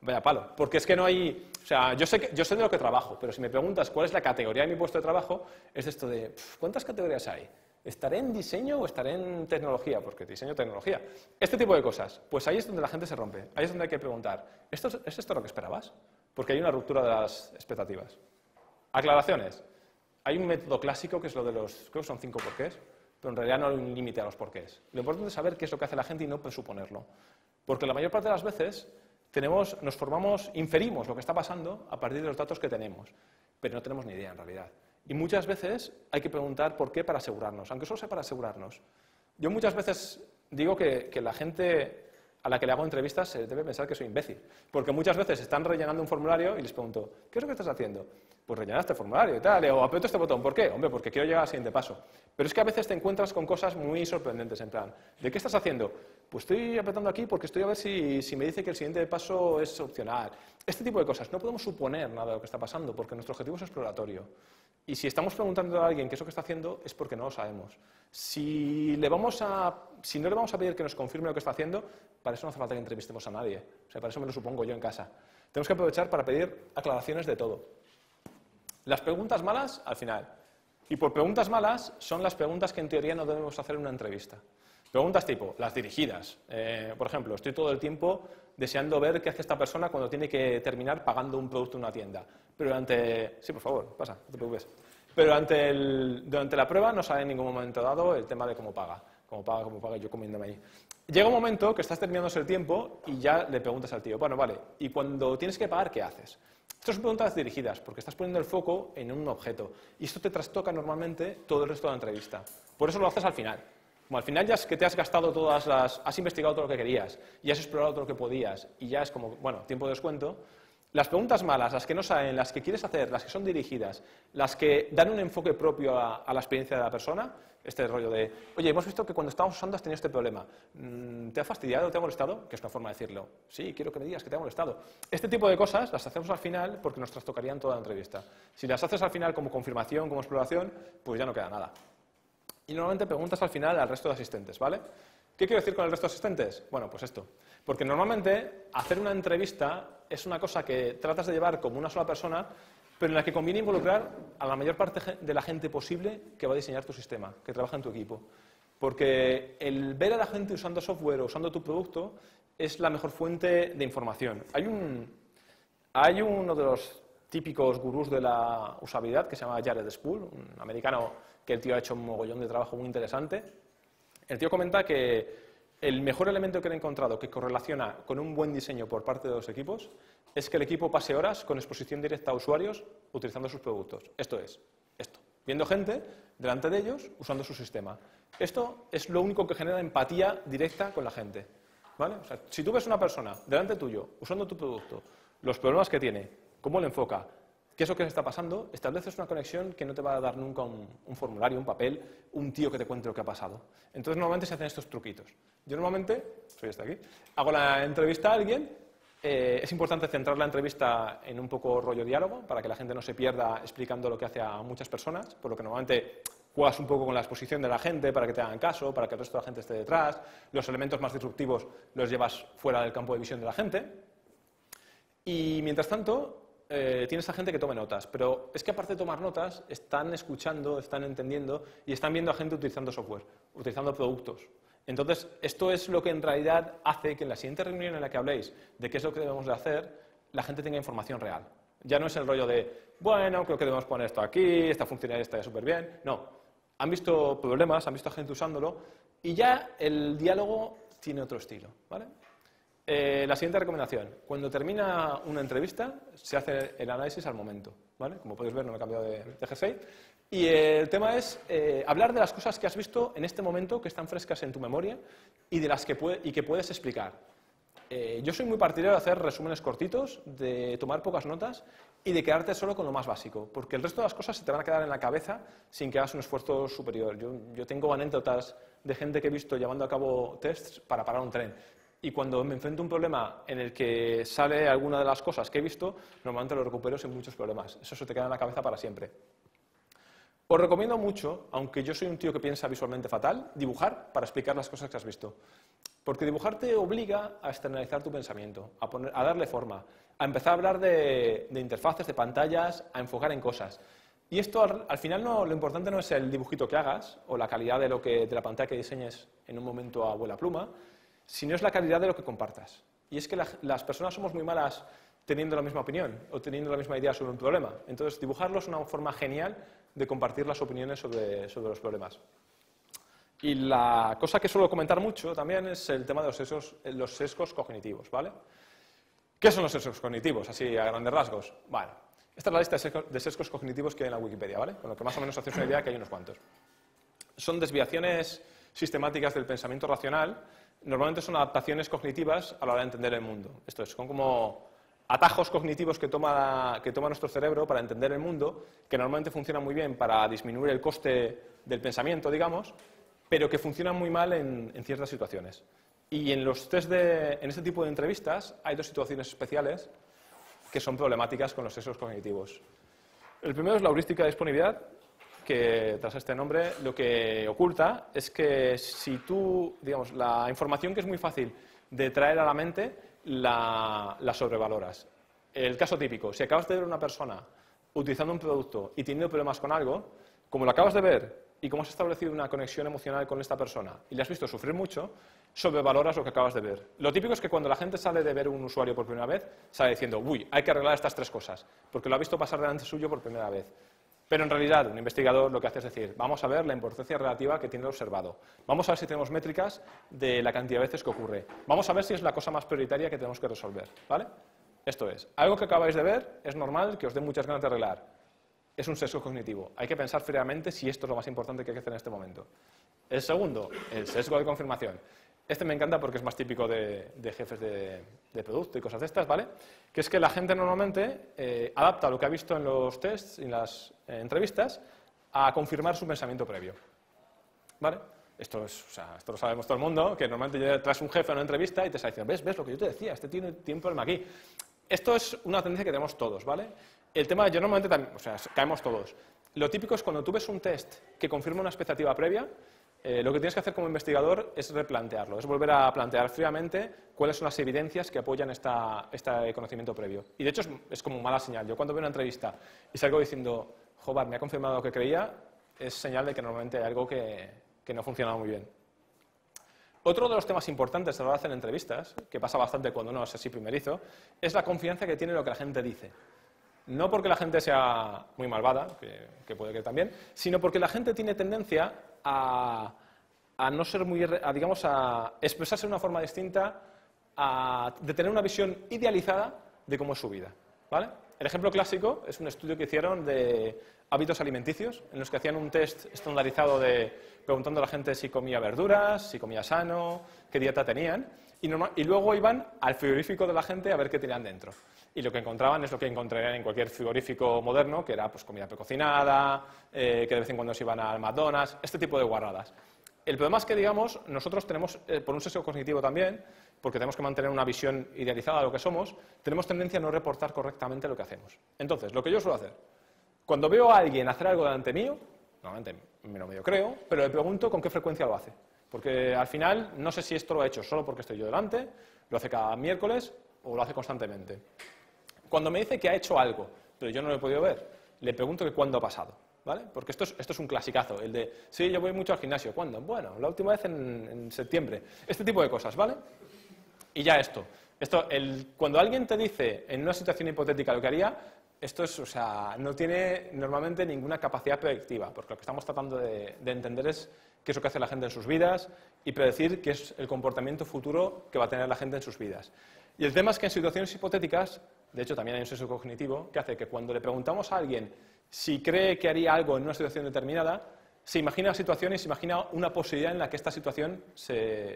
Speaker 2: Vaya palo. Porque es que no hay. O sea, yo sé, que, yo sé de lo que trabajo, pero si me preguntas cuál es la categoría de mi puesto de trabajo, es esto de ¿cuántas categorías hay? ¿Estaré en diseño o estaré en tecnología? Porque diseño tecnología. Este tipo de cosas. Pues ahí es donde la gente se rompe. Ahí es donde hay que preguntar, ¿esto, ¿es esto lo que esperabas? Porque hay una ruptura de las expectativas. Aclaraciones. Hay un método clásico que es lo de los, creo que son cinco porqués, pero en realidad no hay un límite a los porqués. Lo importante es saber qué es lo que hace la gente y no presuponerlo. Porque la mayor parte de las veces tenemos, nos formamos, inferimos lo que está pasando a partir de los datos que tenemos, pero no tenemos ni idea en realidad. Y muchas veces hay que preguntar por qué para asegurarnos, aunque solo sea para asegurarnos. Yo muchas veces digo que, la gente a la que le hago entrevistas se debe pensar que soy imbécil. Porque muchas veces están rellenando un formulario y les pregunto, ¿qué es lo que estás haciendo? Pues rellenar este formulario y tal, o aprieto este botón. ¿Por qué? Hombre, porque quiero llegar al siguiente paso. Pero es que a veces te encuentras con cosas muy sorprendentes, en plan, ¿de qué estás haciendo? Pues estoy apretando aquí porque estoy a ver si, si me dice que el siguiente paso es opcional. Este tipo de cosas. No podemos suponer nada de lo que está pasando porque nuestro objetivo es exploratorio. Y si estamos preguntando a alguien qué es lo que está haciendo, es porque no lo sabemos. Si, no le vamos a pedir que nos confirme lo que está haciendo, para eso no hace falta que entrevistemos a nadie. O sea, para eso me lo supongo yo en casa. Tenemos que aprovechar para pedir aclaraciones de todo. Las preguntas malas, al final. Y por preguntas malas son las preguntas que en teoría no debemos hacer en una entrevista. Preguntas tipo, las dirigidas. Eh, por ejemplo, estoy todo el tiempo deseando ver qué hace esta persona cuando tiene que terminar pagando un producto en una tienda. Pero durante... Sí, por favor, pasa, no te preocupes. Pero durante, la prueba no sale en ningún momento dado el tema de cómo paga. Cómo paga, cómo paga, yo comiéndome ahí. Llega un momento que estás terminándose el tiempo y ya le preguntas al tío, bueno, vale, y cuando tienes que pagar, ¿qué haces? Estas son preguntas dirigidas, porque estás poniendo el foco en un objeto. Y esto te trastoca normalmente todo el resto de la entrevista. Por eso lo haces al final. Como al final ya es que te has gastado todas las... has investigado todo lo que querías, y has explorado todo lo que podías, y ya es como, bueno, tiempo de descuento, las preguntas malas, las que no saben, las que quieres hacer, las que son dirigidas, las que dan un enfoque propio a, la experiencia de la persona, este rollo de, oye, hemos visto que cuando estábamos usando has tenido este problema, mm, ¿te ha fastidiado, te ha molestado? Que es una forma de decirlo. Sí, quiero que me digas que te ha molestado. Este tipo de cosas las hacemos al final porque nos trastocarían toda la entrevista. Si las haces al final como confirmación, como exploración, pues ya no queda nada. Y normalmente preguntas al final al resto de asistentes, ¿vale? ¿Qué quiero decir con el resto de asistentes? Bueno, pues esto. Porque normalmente hacer una entrevista es una cosa que tratas de llevar como una sola persona, pero en la que conviene involucrar a la mayor parte de la gente posible que va a diseñar tu sistema, que trabaja en tu equipo. Porque el ver a la gente usando software o usando tu producto es la mejor fuente de información. Hay, un, hay uno de los típicos gurús de la usabilidad que se llama Jared Spool, un americano que el tío ha hecho un mogollón de trabajo muy interesante. El tío comenta que el mejor elemento que he encontrado que correlaciona con un buen diseño por parte de los equipos es que el equipo pase horas con exposición directa a usuarios utilizando sus productos. Esto es, esto, viendo gente delante de ellos usando su sistema. Esto es lo único que genera empatía directa con la gente. ¿vale? si tú ves una persona delante tuyo usando tu producto, los problemas que tiene, cómo lo enfoca, ¿Qué es lo que se está pasando? Estableces una conexión que no te va a dar nunca un, formulario, un papel, un tío que te cuente lo que ha pasado. Entonces, normalmente se hacen estos truquitos. Yo normalmente, soy este aquí, hago la entrevista a alguien. Eh, es importante centrar la entrevista en un poco rollo diálogo para que la gente no se pierda explicando lo que hace a muchas personas, por lo que normalmente juegas un poco con la exposición de la gente para que te hagan caso, para que el resto de la gente esté detrás. Los elementos más disruptivos los llevas fuera del campo de visión de la gente. Y mientras tanto, eh, tienes a gente que tome notas, pero es que aparte de tomar notas, están escuchando, están entendiendo y están viendo a gente utilizando software, utilizando productos. Entonces, esto es lo que en realidad hace que en la siguiente reunión en la que habléis de qué es lo que debemos de hacer, la gente tenga información real. Ya no es el rollo de, bueno, creo que debemos poner esto aquí, esta funcionalidad está súper bien. No, han visto problemas, han visto a gente usándolo y ya el diálogo tiene otro estilo. ¿vale? Eh, la siguiente recomendación. Cuando termina una entrevista, se hace el análisis al momento. ¿vale? Como podéis ver, no me he cambiado de, de Y el tema es eh, hablar de las cosas que has visto en este momento, que están frescas en tu memoria y, de las que, y que puedes explicar. Eh, yo soy muy partidario de hacer resúmenes cortitos, de tomar pocas notas y de quedarte solo con lo más básico, porque el resto de las cosas se te van a quedar en la cabeza sin que hagas un esfuerzo superior. Yo, yo tengo anécdotas de gente que he visto llevando a cabo tests para parar un tren y cuando me enfrento a un problema en el que sale alguna de las cosas que he visto, normalmente lo recupero sin muchos problemas. Eso se te queda en la cabeza para siempre. Os recomiendo mucho, aunque yo soy un tío que piensa visualmente fatal, dibujar para explicar las cosas que has visto. Porque dibujar te obliga a externalizar tu pensamiento, a, darle forma, a empezar a hablar de, interfaces, de pantallas, a enfocar en cosas. Y esto al, final no, lo importante no es el dibujito que hagas o la calidad de, lo que, de la pantalla que diseñes en un momento a abuela pluma, sino es la calidad de lo que compartas. Y es que las personas somos muy malas teniendo la misma opinión o teniendo la misma idea sobre un problema. Entonces, dibujarlo es una forma genial de compartir las opiniones sobre, los problemas. Y la cosa que suelo comentar mucho también es el tema de los sesgos, los sesgos cognitivos, ¿vale? ¿Qué son los sesgos cognitivos, así a grandes rasgos? Bueno, esta es la lista de sesgos cognitivos que hay en la Wikipedia, ¿vale? Con lo que más o menos hacéis una idea que hay unos cuantos. Son desviaciones sistemáticas del pensamiento racional normalmente son adaptaciones cognitivas a la hora de entender el mundo. Esto es, son como atajos cognitivos que toma, que toma nuestro cerebro para entender el mundo, que normalmente funcionan muy bien para disminuir el coste del pensamiento, digamos, pero que funcionan muy mal en, ciertas situaciones. Y en, los test de, en este tipo de entrevistas hay dos situaciones especiales que son problemáticas con los sesgos cognitivos. El primero es la heurística de disponibilidad, que tras este nombre lo que oculta es que si tú, digamos, la información que es muy fácil de traer a la mente, la, sobrevaloras. El caso típico, si acabas de ver una persona utilizando un producto y teniendo problemas con algo, como lo acabas de ver y como has establecido una conexión emocional con esta persona y le has visto sufrir mucho, sobrevaloras lo que acabas de ver. Lo típico es que cuando la gente sale de ver un usuario por primera vez, sale diciendo, uy, hay que arreglar estas tres cosas, porque lo ha visto pasar delante suyo por primera vez. Pero en realidad, un investigador lo que hace es decir, vamos a ver la importancia relativa que tiene el observado. Vamos a ver si tenemos métricas de la cantidad de veces que ocurre. Vamos a ver si es la cosa más prioritaria que tenemos que resolver. ¿vale? Esto es, algo que acabáis de ver es normal que os dé muchas ganas de arreglar. Es un sesgo cognitivo. Hay que pensar fríamente si esto es lo más importante que hay que hacer en este momento. El segundo, el sesgo de confirmación. Este me encanta porque es más típico de, jefes de, producto y cosas de estas, ¿vale? Que es que la gente normalmente eh, adapta lo que ha visto en los tests y en las eh, entrevistas a confirmar su pensamiento previo. ¿Vale? Esto, es, o sea, esto lo sabemos todo el mundo, que normalmente traes un jefe a una entrevista y te está diciendo, ¿ves, ves lo que yo te decía? Este tiene, un problema aquí. Esto es una tendencia que tenemos todos, ¿vale? El tema, yo normalmente también, o sea, caemos todos. Lo típico es cuando tú ves un test que confirma una expectativa previa, eh, lo que tienes que hacer como investigador es replantearlo, es volver a plantear fríamente cuáles son las evidencias que apoyan este conocimiento previo. Y de hecho es, como mala señal. Yo cuando veo una entrevista y salgo diciendo, joder, me ha confirmado lo que creía, es señal de que normalmente hay algo que, que no ha funcionado muy bien. Otro de los temas importantes a la hora de hacer entrevistas, que pasa bastante cuando uno es así primerizo, es la confianza que tiene lo que la gente dice. No porque la gente sea muy malvada, que, puede que también, sino porque la gente tiene tendencia a, no ser muy, digamos, a expresarse de una forma distinta, a, tener una visión idealizada de cómo es su vida. ¿vale? El ejemplo clásico es un estudio que hicieron de hábitos alimenticios, en los que hacían un test estandarizado de preguntando a la gente si comía verduras, si comía sano, qué dieta tenían, y, y luego iban al frigorífico de la gente a ver qué tenían dentro. Y lo que encontraban es lo que encontrarían en cualquier frigorífico moderno, que era pues, comida precocinada, eh, que de vez en cuando se iban al McDonald's, este tipo de guarradas. El problema es que, digamos, nosotros tenemos, eh, por un sesgo cognitivo también, porque tenemos que mantener una visión idealizada de lo que somos, tenemos tendencia a no reportar correctamente lo que hacemos. Entonces, lo que yo suelo hacer, cuando veo a alguien hacer algo delante mío, normalmente me lo creo, pero le pregunto con qué frecuencia lo hace. Porque al final no sé si esto lo ha hecho solo porque estoy yo delante, lo hace cada miércoles o lo hace constantemente. Cuando me dice que ha hecho algo, pero yo no lo he podido ver, le pregunto que cuándo ha pasado. ¿Vale? Porque esto es, esto es un clasicazo, el de, sí, yo voy mucho al gimnasio. ¿Cuándo? Bueno, la última vez en, septiembre. Este tipo de cosas, ¿vale? Y ya esto. esto el, cuando alguien te dice en una situación hipotética lo que haría, esto es, o sea, no tiene normalmente ninguna capacidad predictiva, porque lo que estamos tratando de, de entender es qué es lo que hace la gente en sus vidas y predecir qué es el comportamiento futuro que va a tener la gente en sus vidas. Y el tema es que en situaciones hipotéticas de hecho, también hay un sesgo cognitivo que hace que cuando le preguntamos a alguien si cree que haría algo en una situación determinada, se imagina situaciones, se imagina una posibilidad en la que esta situación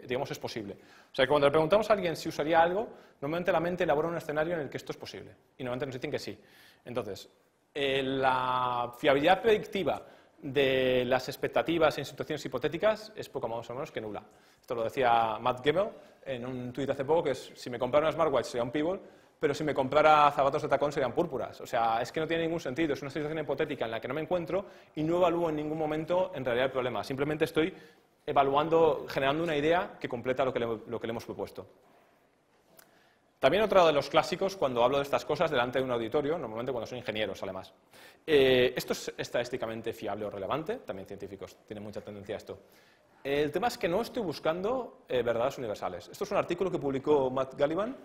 Speaker 2: digamos, es posible. O sea, que cuando le preguntamos a alguien si usaría algo, normalmente la mente elabora un escenario en el que esto es posible. Y normalmente nos dicen que sí. Entonces, eh, la fiabilidad predictiva de las expectativas en situaciones hipotéticas es poco más o menos que nula. Esto lo decía Matt Gebel en un tuit hace poco, que es, si me comprara una smartwatch sería un pivot, pero si me comprara zapatos de tacón serían púrpuras. O sea, es que no tiene ningún sentido. Es una situación hipotética en la que no me encuentro y no evalúo en ningún momento en realidad el problema. Simplemente estoy evaluando, generando una idea que completa lo que lo que le hemos propuesto. También otro de los clásicos cuando hablo de estas cosas delante de un auditorio, normalmente cuando son ingenieros además. Eh, ¿Esto es estadísticamente fiable o relevante? También científicos tienen mucha tendencia a esto. El tema es que no estoy buscando eh, verdades universales. Esto es un artículo que publicó Matt Gallivan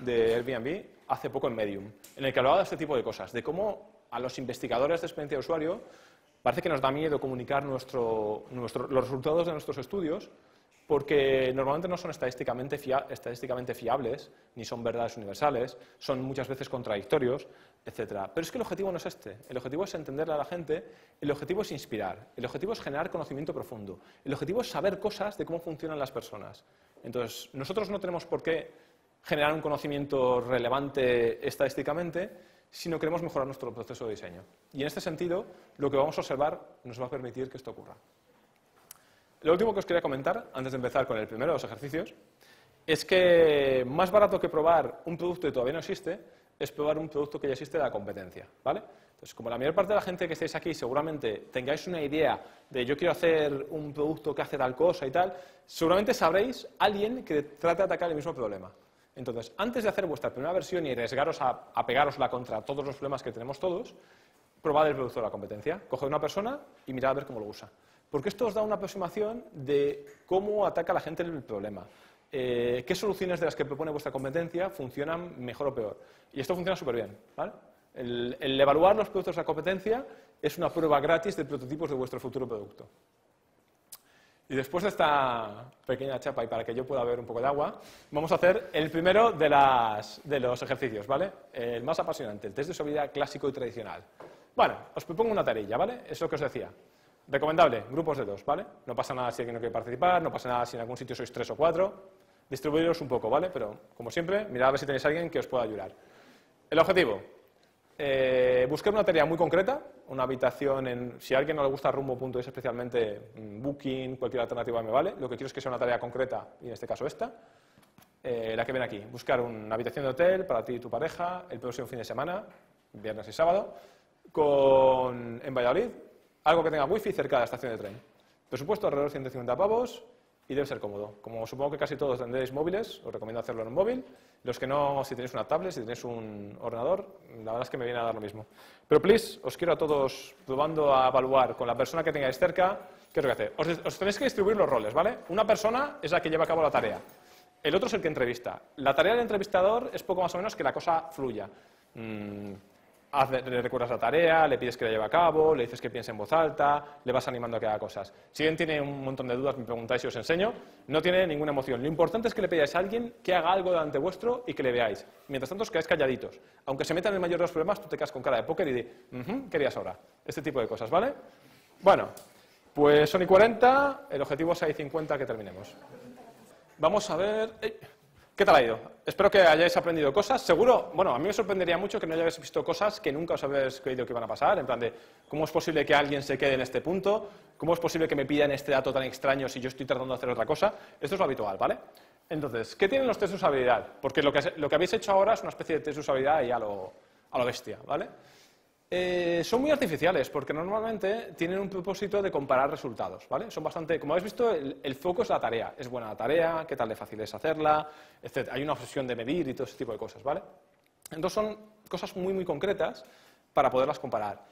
Speaker 2: de Airbnb hace poco en Medium, en el que hablaba de este tipo de cosas, de cómo a los investigadores de experiencia de usuario parece que nos da miedo comunicar los resultados de nuestros estudios porque normalmente no son estadísticamente, fiables, ni son verdades universales, son muchas veces contradictorios, etc. Pero es que el objetivo no es este. El objetivo es entenderle a la gente, el objetivo es inspirar, el objetivo es generar conocimiento profundo, el objetivo es saber cosas de cómo funcionan las personas. Entonces, nosotros no tenemos por qué generar un conocimiento relevante estadísticamente, sino queremos mejorar nuestro proceso de diseño. Y en este sentido, lo que vamos a observar nos va a permitir que esto ocurra. Lo último que os quería comentar, antes de empezar con el primero de los ejercicios, es que más barato que probar un producto que todavía no existe es probar un producto que ya existe de la competencia, ¿vale? Entonces, como la mayor parte de la gente que estéis aquí seguramente tengáis una idea de yo quiero hacer un producto que hace tal cosa y tal, seguramente sabréis alguien que trate de atacar el mismo problema. Entonces, antes de hacer vuestra primera versión y arriesgaros a, a pegárosla contra todos los problemas que tenemos todos, probad el producto de la competencia. Coged una persona y mirad a ver cómo lo usa. Porque esto os da una aproximación de cómo ataca la gente el problema. Eh, qué soluciones de las que propone vuestra competencia funcionan mejor o peor. Y esto funciona súper bien. El, evaluar los productos de la competencia es una prueba gratis de prototipos de vuestro futuro producto. Y después de esta pequeña chapa y para que yo pueda beber un poco de agua, vamos a hacer el primero de, los ejercicios, ¿vale? El más apasionante, el test de usabilidad clásico y tradicional. Bueno, os propongo una tarea, ¿vale? Es lo que os decía. Recomendable, grupos de dos, ¿vale? No pasa nada si alguien no quiere participar, no pasa nada si en algún sitio sois tres o cuatro. Distribuiros un poco, ¿vale? Pero, como siempre, mirad a ver si tenéis alguien que os pueda ayudar. El objetivo, eh, buscar una tarea muy concreta, una habitación en, si a alguien no le gusta rumbo.es especialmente, mm, Booking, cualquier alternativa me vale, lo que quiero es que sea una tarea concreta, y en este caso esta, eh, la que viene aquí, buscar una habitación de hotel para ti y tu pareja el próximo fin de semana, viernes y sábado, con, en Valladolid, algo que tenga wifi cerca de la estación de tren. Presupuesto alrededor de 150 pavos, y debe ser cómodo. Como supongo que casi todos tendréis móviles, os recomiendo hacerlo en un móvil. Los que no, si tenéis una tablet, si tenéis un ordenador, la verdad es que me viene a dar lo mismo. Pero, please, os quiero a todos probando a evaluar con la persona que tengáis cerca qué es lo que hace. Os, tenéis que distribuir los roles, ¿vale? Una persona es la que lleva a cabo la tarea. El otro es el que entrevista. La tarea del entrevistador es poco más o menos que la cosa fluya. Mm, le recuerdas la tarea, le pides que la lleve a cabo, le dices que piense en voz alta, le vas animando a que haga cosas. Si bien tiene un montón de dudas, me preguntáis y os enseño, no tiene ninguna emoción. Lo importante es que le pidáis a alguien que haga algo delante vuestro y que le veáis. Mientras tanto, os quedáis calladitos. Aunque se metan en el mayor de los problemas, tú te quedas con cara de póker y di, uh querías ahora. Este tipo de cosas, ¿vale? Bueno, pues son y 40, el objetivo es ahí 50 que terminemos. Vamos a ver... ¿Qué tal ha ido? Espero que hayáis aprendido cosas. Seguro, bueno, a mí me sorprendería mucho que no hayáis visto cosas que nunca os habéis creído que iban a pasar. En plan de, ¿cómo es posible que alguien se quede en este punto? ¿Cómo es posible que me pidan este dato tan extraño si yo estoy tratando de hacer otra cosa? Esto es lo habitual, ¿vale? Entonces, ¿qué tienen los test de usabilidad? Porque lo que, lo que habéis hecho ahora es una especie de test de usabilidad y a lo, a lo bestia, ¿vale? Eh, son muy artificiales porque normalmente tienen un propósito de comparar resultados, ¿vale? Son bastante, como habéis visto, el, foco es la tarea. Es buena la tarea, qué tal de fácil es hacerla, etc. Hay una obsesión de medir y todo ese tipo de cosas, ¿vale? Entonces son cosas muy, muy concretas para poderlas comparar.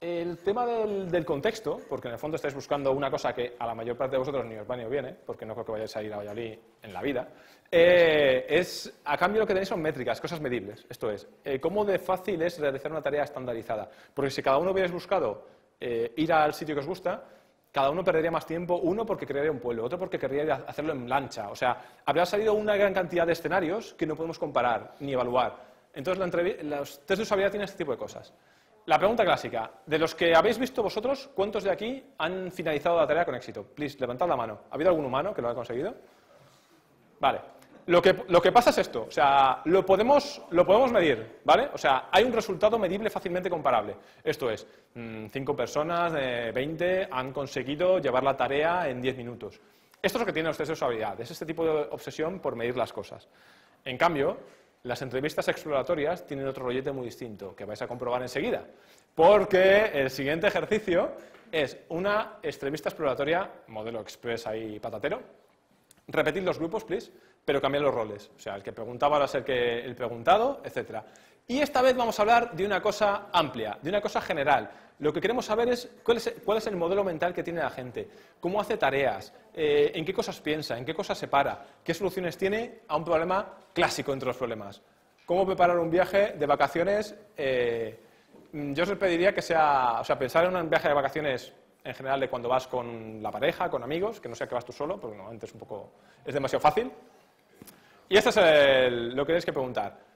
Speaker 2: El tema del, contexto, porque en el fondo estáis buscando una cosa que a la mayor parte de vosotros ni os va ni os viene, porque no creo que vayáis a ir a Valladolid en la vida, eh, es, a cambio lo que tenéis son métricas, cosas medibles. Esto es, eh, cómo de fácil es realizar una tarea estandarizada. Porque si cada uno hubierais buscado eh, ir al sitio que os gusta, cada uno perdería más tiempo, uno porque crearía un pueblo, otro porque querría hacerlo en lancha. O sea, habría salido una gran cantidad de escenarios que no podemos comparar ni evaluar. Entonces, los test de usabilidad tienen este tipo de cosas. La pregunta clásica, de los que habéis visto vosotros, ¿cuántos de aquí han finalizado la tarea con éxito? Please, levantad la mano. ¿Ha habido algún humano que lo haya conseguido? Vale. Lo que, pasa es esto, o sea, lo podemos, lo podemos medir, ¿vale? O sea, hay un resultado medible fácilmente comparable. Esto es, mm, cinco personas de 20 han conseguido llevar la tarea en 10 minutos. Esto es lo que tiene ustedes de usabilidad, es este tipo de obsesión por medir las cosas. En cambio, las entrevistas exploratorias tienen otro rollete muy distinto, que vais a comprobar enseguida. Porque el siguiente ejercicio es una entrevista exploratoria, modelo express ahí patatero. Repetid los grupos, please, pero cambiad los roles. O sea, el que preguntaba va a ser que el preguntado, etc. Y esta vez vamos a hablar de una cosa amplia, de una cosa general. Lo que queremos saber es cuál es, el modelo mental que tiene la gente, cómo hace tareas, eh, en qué cosas piensa, en qué cosas se para, qué soluciones tiene a un problema clásico entre los problemas. Cómo preparar un viaje de vacaciones. Eh, yo os pediría que sea, o sea, pensar en un viaje de vacaciones en general de cuando vas con la pareja, con amigos, que no sea que vas tú solo, porque normalmente es un poco, es demasiado fácil. Y esto es lo que tenéis que preguntar.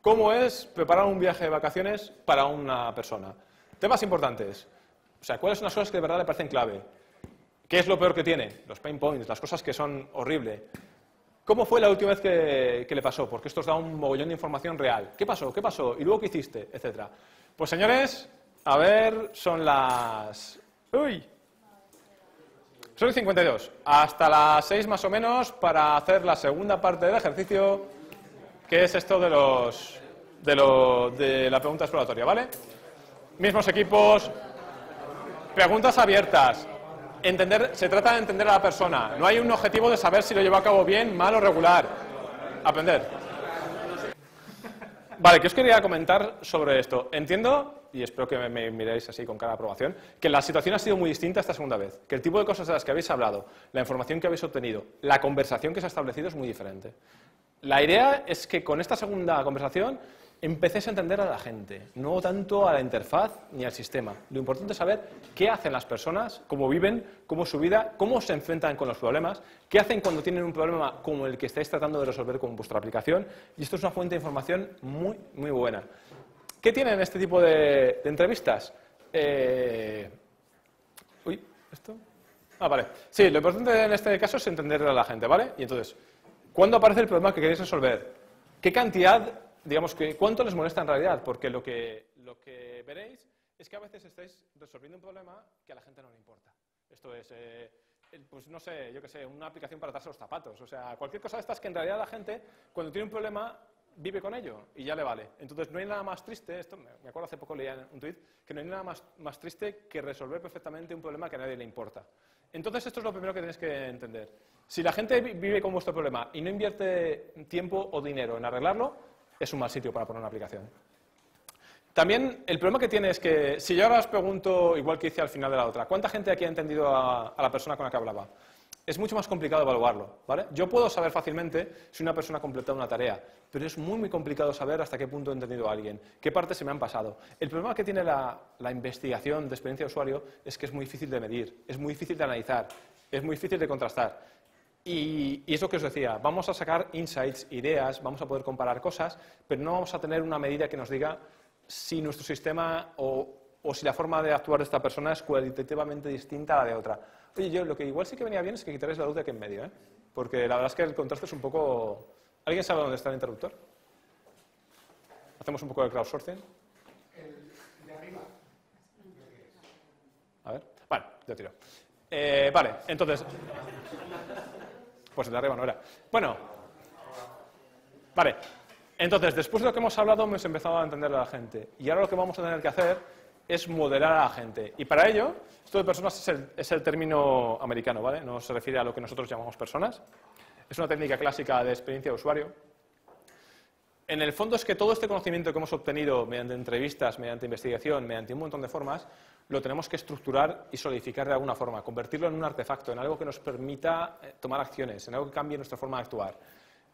Speaker 2: ¿Cómo es preparar un viaje de vacaciones para una persona? Temas importantes. O sea, ¿cuáles son las cosas que de verdad le parecen clave? ¿Qué es lo peor que tiene? Los pain points, las cosas que son horribles. ¿Cómo fue la última vez que, le pasó? Porque esto os da un mogollón de información real. ¿Qué pasó? ¿Qué pasó? ¿Y luego qué hiciste? Etcétera. Pues señores, a ver, son las... ¡Uy! Son las 52. Hasta las 6 más o menos para hacer la segunda parte del ejercicio, que es esto de los... de, lo, de la pregunta exploratoria, ¿vale? mismos equipos, preguntas abiertas. Entender, se trata de entender a la persona. No hay un objetivo de saber si lo lleva a cabo bien, mal o regular. Aprender. Vale, ¿qué os quería comentar sobre esto? Entiendo, y espero que me, miréis así con cada aprobación, que la situación ha sido muy distinta esta segunda vez. Que el tipo de cosas de las que habéis hablado, la información que habéis obtenido, la conversación que se ha establecido es muy diferente. La idea es que con esta segunda conversación empecéis a entender a la gente, no tanto a la interfaz ni al sistema. Lo importante es saber qué hacen las personas, cómo viven, cómo es su vida, cómo se enfrentan con los problemas, qué hacen cuando tienen un problema como el que estáis tratando de resolver con vuestra aplicación. Y esto es una fuente de información muy, muy buena. ¿Qué tienen este tipo de, entrevistas? Eh, uy, ¿esto? Ah, vale. Sí, lo importante en este caso es entender a la gente, ¿vale? Y entonces, ¿cuándo aparece el problema que queréis resolver? ¿Qué cantidad digamos que, ¿cuánto les molesta en realidad? Porque lo que, lo que veréis es que a veces estáis resolviendo un problema que a la gente no le importa. Esto es, eh, pues no sé, yo qué sé, una aplicación para atarse los zapatos. O sea, cualquier cosa de estas que en realidad la gente, cuando tiene un problema, vive con ello y ya le vale. Entonces, no hay nada más triste, esto me acuerdo hace poco leía un tuit, que no hay nada más, más triste que resolver perfectamente un problema que a nadie le importa. Entonces, esto es lo primero que tenéis que entender. Si la gente vive con vuestro problema y no invierte tiempo o dinero en arreglarlo, es un mal sitio para poner una aplicación. También el problema que tiene es que si yo ahora os pregunto, igual que hice al final de la otra, ¿cuánta gente aquí ha entendido a, la persona con la que hablaba? Es mucho más complicado evaluarlo. Yo puedo saber fácilmente si una persona ha completado una tarea, pero es muy, muy complicado saber hasta qué punto he entendido a alguien, qué partes se me han pasado. El problema que tiene la, la investigación de experiencia de usuario es que es muy difícil de medir, es muy difícil de analizar, es muy difícil de contrastar. Y, y, es lo que os decía, vamos a sacar insights, ideas, vamos a poder comparar cosas, pero no vamos a tener una medida que nos diga si nuestro sistema o, si la forma de actuar de esta persona es cualitativamente distinta a la de otra. Oye, yo lo que igual sí que venía bien es que quitaréis la luz de aquí en medio, ¿eh? porque la verdad es que el contraste es un poco... ¿Alguien sabe dónde está el interruptor? ¿Hacemos un poco de crowdsourcing?
Speaker 1: El de arriba.
Speaker 2: A ver, vale, ya tiro. Eh, vale, entonces... Pues el de arriba no era. Bueno, vale. Entonces, después de lo que hemos hablado, hemos empezado a entender a la gente. Y ahora lo que vamos a tener que hacer es modelar a la gente. Y para ello, esto de personas es el, término americano, ¿vale? No se refiere a lo que nosotros llamamos personas. Es una técnica clásica de experiencia de usuario. En el fondo es que todo este conocimiento que hemos obtenido mediante entrevistas, mediante investigación, mediante un montón de formas, lo tenemos que estructurar y solidificar de alguna forma, convertirlo en un artefacto, en algo que nos permita eh, tomar acciones, en algo que cambie nuestra forma de actuar.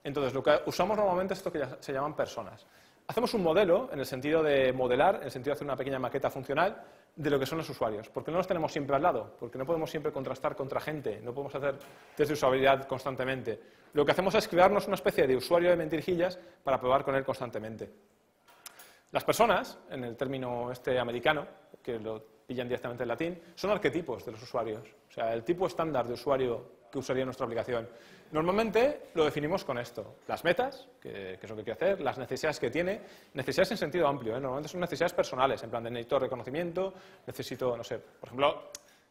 Speaker 2: Entonces, lo que usamos normalmente es esto que se llaman personas. Hacemos un modelo en el sentido de modelar, en el sentido de hacer una pequeña maqueta funcional de lo que son los usuarios. Porque no los tenemos siempre al lado, porque no podemos siempre contrastar contra gente, no podemos hacer test de usabilidad constantemente. Lo que hacemos es crearnos una especie de usuario de mentirijillas para probar con él constantemente. Las personas, en el término este americano, que lo pillan directamente en latín, son arquetipos de los usuarios. O sea, el tipo estándar de usuario que usaría nuestra aplicación. Normalmente lo definimos con esto. Las metas, que, es lo que quiere hacer, las necesidades que tiene, necesidades en sentido amplio. ¿eh? Normalmente son necesidades personales, en plan de necesito reconocimiento, necesito, no sé, por ejemplo,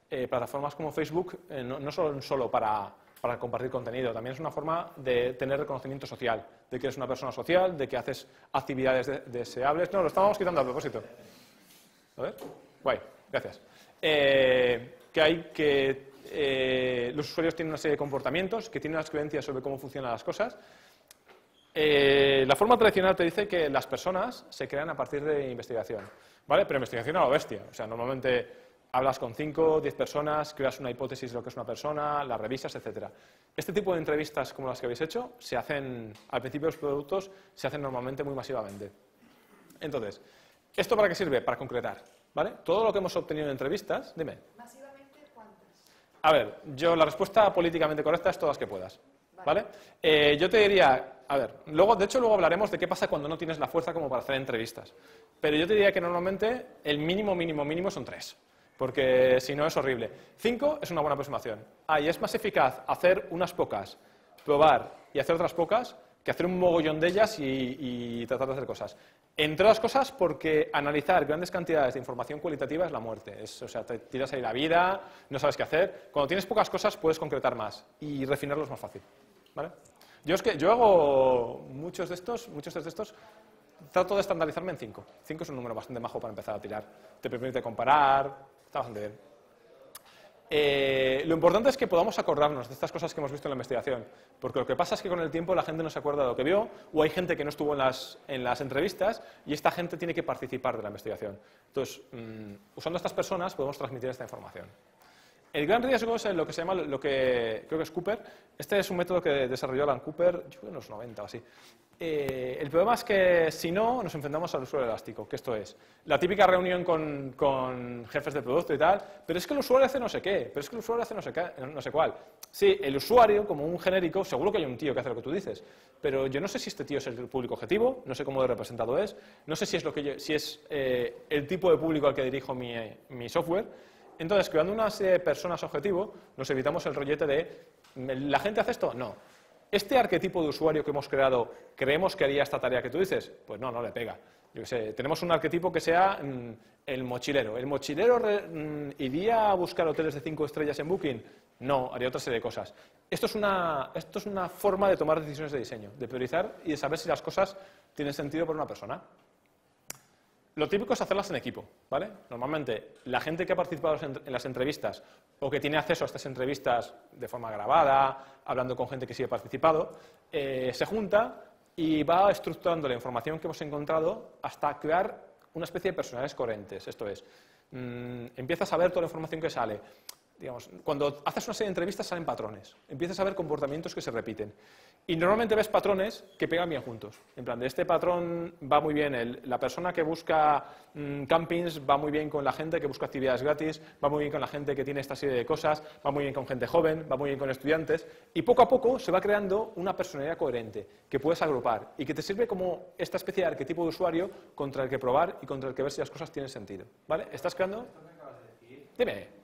Speaker 2: eh, plataformas como Facebook eh, no, son solo para, para compartir contenido, también es una forma de tener reconocimiento social, de que eres una persona social, de que haces actividades deseables. No, lo estábamos quitando a propósito. A guay. Gracias. Que hay que eh, los usuarios tienen una serie de comportamientos, que tienen unas creencias sobre cómo funcionan las cosas. Eh, la forma tradicional te dice que las personas se crean a partir de investigación, ¿vale? Pero investigación a lo bestia. O sea, normalmente hablas con 5, 10 personas, creas una hipótesis de lo que es una persona, la revisas, etc. Este tipo de entrevistas como las que habéis hecho se hacen, al principio de los productos, se hacen normalmente muy masivamente. Entonces, ¿esto para qué sirve? Para concretar. ¿Vale? Todo lo que hemos obtenido en entrevistas, dime.
Speaker 3: ¿Masivamente cuántas?
Speaker 2: A ver, yo la respuesta políticamente correcta es todas que puedas. ¿Vale? Eh, yo te diría, a ver, luego, de hecho luego hablaremos de qué pasa cuando no tienes la fuerza como para hacer entrevistas. Pero yo te diría que normalmente el mínimo, mínimo, mínimo son tres. Porque si no es horrible. Cinco es una buena aproximación. Ah, y es más eficaz hacer unas pocas, probar y hacer otras pocas que hacer un mogollón de ellas y, tratar de hacer cosas. Entre otras cosas porque analizar grandes cantidades de información cualitativa es la muerte. o sea, te tiras ahí la vida, no sabes qué hacer. Cuando tienes pocas cosas puedes concretar más y refinarlo es más fácil. ¿vale? Yo, es que, yo hago muchos de estos, muchos de estos, trato de estandarizarme en cinco. Cinco es un número bastante majo para empezar a tirar. Te permite comparar, está bastante bien. Eh, lo importante es que podamos acordarnos de estas cosas que hemos visto en la investigación, porque lo que pasa es que con el tiempo la gente no se acuerda de lo que vio, o hay gente que no estuvo en las, en las entrevistas, y esta gente tiene que participar de la investigación. Entonces, mm, usando estas personas podemos transmitir esta información. El gran riesgo es lo que se llama, lo que creo que es Cooper. Este es un método que desarrolló Alan Cooper, yo creo en los 90 o así. Eh, el problema es que si no, nos enfrentamos al usuario elástico, que esto es la típica reunión con, jefes de producto y tal, pero es que el usuario hace no sé qué, pero es que el usuario hace no sé, qué, no sé cuál. Sí, el usuario, como un genérico, seguro que hay un tío que hace lo que tú dices, pero yo no sé si este tío es el público objetivo, no sé cómo de representado es, no sé si es, lo que si es eh, el tipo de público al que dirijo mi, mi software. Entonces, creando una serie de personas objetivo, nos evitamos el rollete de ¿la gente hace esto? No ¿Este arquetipo de usuario que hemos creado creemos que haría esta tarea que tú dices? Pues no, no le pega. Tenemos un arquetipo que sea mm, el mochilero. ¿El mochilero mm, iría a buscar hoteles de cinco estrellas en Booking? No, haría otra serie de cosas. Esto es, una, esto es una forma de tomar decisiones de diseño, de priorizar y de saber si las cosas tienen sentido para una persona. Lo típico es hacerlas en equipo, ¿vale? Normalmente, la gente que ha participado en las entrevistas o que tiene acceso a estas entrevistas de forma grabada, hablando con gente que sí ha participado, eh, se junta y va estructurando la información que hemos encontrado hasta crear una especie de personalidades coherentes. Esto es, mmm, empiezas a ver toda la información que sale. Digamos, cuando haces una serie de entrevistas salen patrones, empiezas a ver comportamientos que se repiten. Y normalmente ves patrones que pegan bien juntos. En plan, de este patrón va muy bien, la persona que busca mm, campings va muy bien con la gente que busca actividades gratis, va muy bien con la gente que tiene esta serie de cosas, va muy bien con gente joven, va muy bien con estudiantes. Y poco a poco se va creando una personalidad coherente que puedes agrupar y que te sirve como esta especie de arquetipo de usuario contra el que probar y contra el que ver si las cosas tienen sentido. ¿Vale? ¿Estás creando? Dime.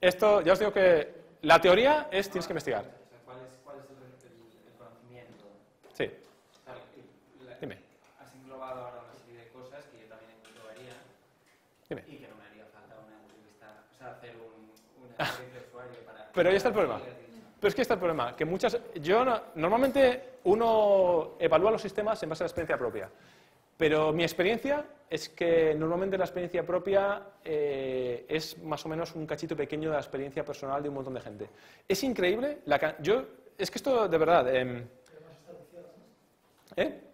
Speaker 2: Esto, ya os digo que la teoría es tienes que investigar.
Speaker 3: ¿cuál, es, ¿Cuál es, el, conocimiento?
Speaker 2: Sí.
Speaker 3: Dime. Has englobado ahora una serie de cosas que yo también englobaría.
Speaker 2: Dime.
Speaker 3: Y que no me haría falta una entrevista, o sea, hacer un, una experiencia de usuario para...
Speaker 2: Pero ahí está el problema. Pero es que está el problema, que muchas... Yo normalmente uno evalúa los sistemas en base a la experiencia propia. Pero mi experiencia es que normalmente la experiencia propia eh, es más o menos un cachito pequeño de la experiencia personal de un montón de gente. Es increíble, la, yo, es que esto de verdad... Eh, ¿Eh?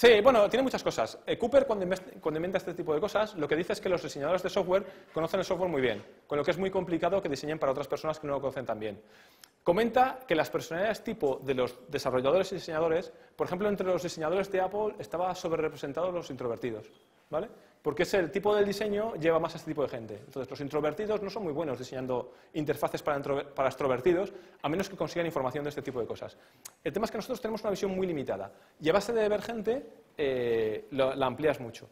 Speaker 2: Sí, bueno, tiene muchas cosas. Eh, Cooper, cuando, cuando, inventa este tipo de cosas, lo que dice es que los diseñadores de software conocen el software muy bien, con lo que es muy complicado que diseñen para otras personas que no lo conocen tan bien. Comenta que las personalidades tipo de los desarrolladores y diseñadores, por ejemplo, entre los diseñadores de Apple estaba sobre representados los introvertidos, ¿vale? Porque es el tipo del diseño lleva más a este tipo de gente. Entonces, los introvertidos no son muy buenos diseñando interfaces para, extrovertidos, a menos que consigan información de este tipo de cosas. El tema es que nosotros tenemos una visión muy limitada y a base de ver gente eh, la amplías mucho.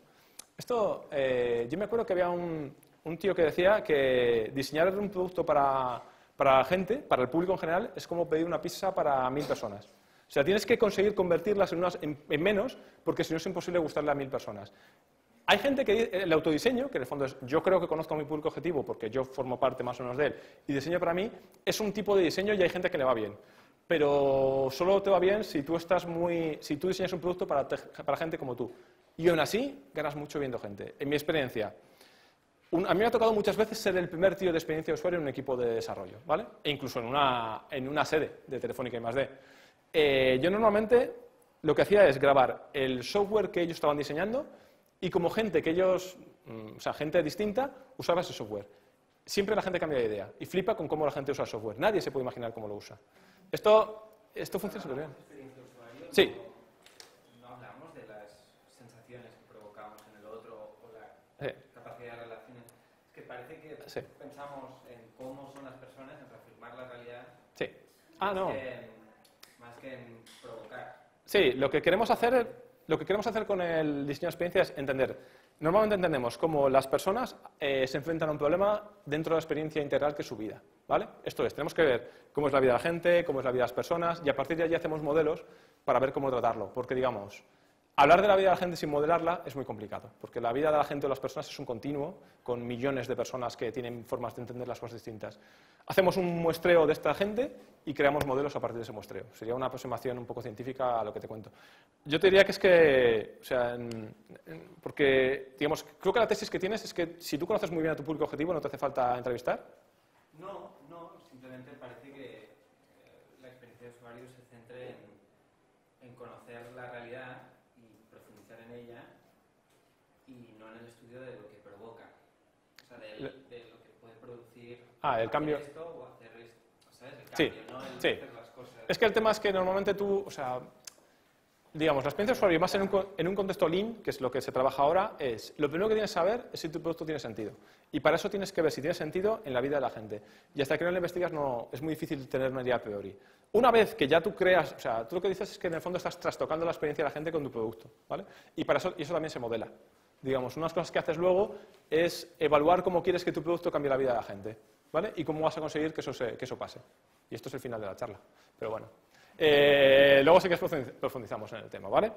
Speaker 2: Esto, eh, yo me acuerdo que había un, tío que decía que diseñar un producto para gente, para el público en general, es como pedir una pizza para mil personas. O sea, tienes que conseguir convertirlas en, unas, en, menos, porque si no es imposible gustarle a mil personas. Hay gente que el autodiseño, que en el fondo es yo creo que conozco a mi público objetivo porque yo formo parte más o menos de él, y diseño para mí, es un tipo de diseño y hay gente que le va bien. Pero solo te va bien si tú estás muy, si tú diseñas un producto para, para gente como tú. Y aún así ganas mucho viendo gente. En mi experiencia, a mí me ha tocado muchas veces ser el primer tío de experiencia de usuario en un equipo de desarrollo, ¿vale? E incluso en una, en una sede de Telefónica y más de. Eh, yo normalmente lo que hacía es grabar el software que ellos estaban diseñando y como gente que ellos, mm, o sea, gente distinta, usaba ese software. Siempre la gente cambia de idea y flipa con cómo la gente usa el software. Nadie se puede imaginar cómo lo usa. Esto, esto funciona súper bien. Sí.
Speaker 3: No hablamos de las sensaciones que provocamos en el otro o la capacidad de relaciones. Es que parece que pensamos en cómo son las personas, en reafirmar la realidad.
Speaker 2: Sí. Ah, no.
Speaker 3: más que en provocar.
Speaker 2: Sí, lo que queremos hacer, lo que queremos hacer con el diseño de experiencia es entender. Normalmente entendemos cómo las personas eh, se enfrentan a un problema dentro de la experiencia integral que es su vida. ¿vale? Esto es, tenemos que ver cómo es la vida de la gente, cómo es la vida de las personas y a partir de allí hacemos modelos para ver cómo tratarlo. Porque, digamos, Hablar de la vida de la gente sin modelarla es muy complicado, porque la vida de la gente o las personas es un continuo, con millones de personas que tienen formas de entender las cosas distintas. Hacemos un muestreo de esta gente y creamos modelos a partir de ese muestreo. Sería una aproximación un poco científica a lo que te cuento. Yo te diría que es que, o sea, porque, digamos, creo que la tesis que tienes es que si tú conoces muy bien a tu público objetivo, no te hace falta entrevistar.
Speaker 3: No, no, simplemente parece que eh, la experiencia de usuario se centre en conocer la realidad en ella y no en el estudio de lo que provoca. O sea, de, lo que puede producir
Speaker 2: ah, el cambio.
Speaker 3: esto o hacer esto. ¿Sabes?
Speaker 2: Sí,
Speaker 3: cambio, ¿no? El
Speaker 2: sí.
Speaker 3: hacer las cosas.
Speaker 2: Es que el tema es que normalmente tú, o sea, digamos, la experiencia de usuario, más en un, en un contexto lean, que es lo que se trabaja ahora, es lo primero que tienes que saber es si tu producto tiene sentido. Y para eso tienes que ver si tiene sentido en la vida de la gente. Y hasta que no lo investigas no, es muy difícil tener una idea a priori. Una vez que ya tú creas, o sea, tú lo que dices es que en el fondo estás trastocando la experiencia de la gente con tu producto, ¿vale? Y para eso, y eso también se modela. Digamos, unas cosas que haces luego es evaluar cómo quieres que tu producto cambie la vida de la gente, ¿vale? Y cómo vas a conseguir que eso, se- que eso pase. Y esto es el final de la charla. Pero bueno. Eh, luego sí que profundiz- profundizamos en el tema, ¿vale?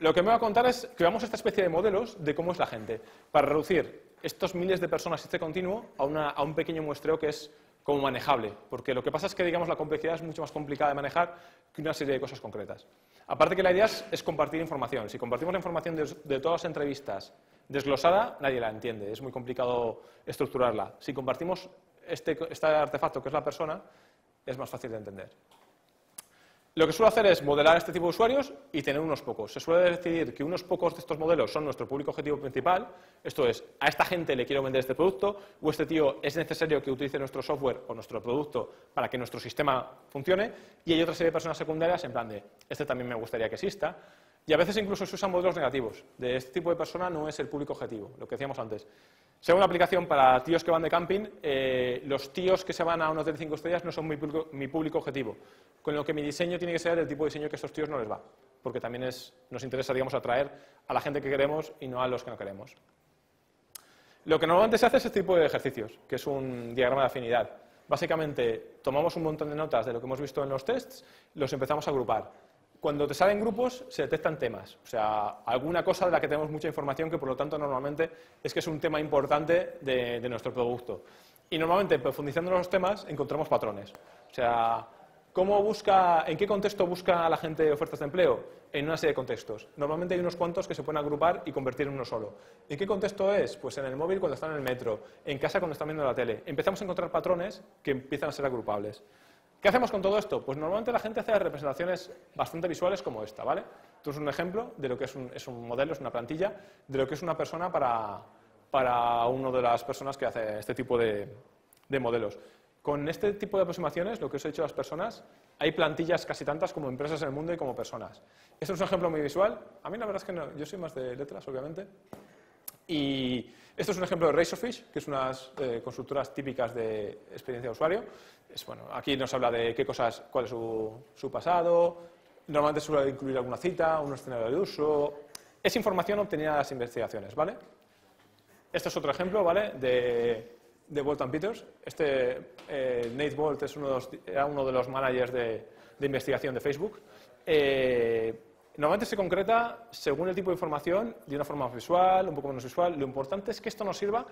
Speaker 2: Lo que me voy a contar es que veamos esta especie de modelos de cómo es la gente, para reducir estos miles de personas este continuo a, una- a un pequeño muestreo que es como manejable, porque lo que pasa es que digamos la complejidad es mucho más complicada de manejar que una serie de cosas concretas. Aparte que la idea es, es compartir información. Si compartimos la información de, de todas las entrevistas desglosada, nadie la entiende, es muy complicado estructurarla. Si compartimos este, este artefacto que es la persona, es más fácil de entender. Lo que suelo hacer es modelar este tipo de usuarios y tener unos pocos. Se suele decidir que unos pocos de estos modelos son nuestro público objetivo principal, esto es, a esta gente le quiero vender este producto, o este tío es necesario que utilice nuestro software o nuestro producto para que nuestro sistema funcione, y hay otra serie de personas secundarias en plan de, este también me gustaría que exista, y a veces incluso se usan modelos negativos, de este tipo de persona no es el público objetivo, lo que decíamos antes. Hago una aplicación para tíos que van de camping, eh, los tíos que se van a un hotel de 5 estrellas no son mi público, objetivo. Con lo que mi diseño tiene que ser el tipo de diseño que a estos tíos no les va. Porque también nos interesa, digamos, atraer a la gente que queremos y no a los que no queremos. Lo que normalmente se hace es este tipo de ejercicios, que es un diagrama de afinidad. Básicamente, tomamos un montón de notas de lo que hemos visto en los tests, los empezamos a agrupar. Cuando te salen grupos, se detectan temas. O sea, alguna cosa de la que tenemos mucha información que, por lo tanto, normalmente es que es un tema importante de, de nuestro producto. Y normalmente, profundizando en los temas, encontramos patrones. O sea, ¿cómo busca, ¿en qué contexto busca la gente ofertas de empleo? En una serie de contextos. Normalmente hay unos cuantos que se pueden agrupar y convertir en uno solo. ¿En qué contexto es? Pues en el móvil cuando están en el metro, en casa cuando están viendo la tele. Empezamos a encontrar patrones que empiezan a ser agrupables. ¿Qué hacemos con todo esto? Pues normalmente la gente hace representaciones bastante visuales como esta, ¿vale? Esto es un ejemplo de lo que es un, es un modelo, es una plantilla, de lo que es una persona para, para una de las personas que hace este tipo de, de modelos. Con este tipo de aproximaciones, lo que os he dicho a las personas, hay plantillas casi tantas como empresas en el mundo y como personas. Esto es un ejemplo muy visual. A mí la verdad es que no, yo soy más de letras, obviamente. Y esto es un ejemplo de Razorfish, que es unas eh, consultoras típicas de experiencia de usuario. Es, bueno, aquí nos habla de qué cosas, cuál es su, su pasado. Normalmente suele incluir alguna cita, un escenario de uso. Es información obtenida de las investigaciones, ¿vale? Este es otro ejemplo, ¿vale? De, de Bolt and Peters. Este, eh, Nate Bolt es uno de los, era uno de los managers de, de investigación de Facebook. Eh, normalmente se concreta según el tipo de información, de una forma visual, un poco menos visual. Lo importante es que esto nos sirva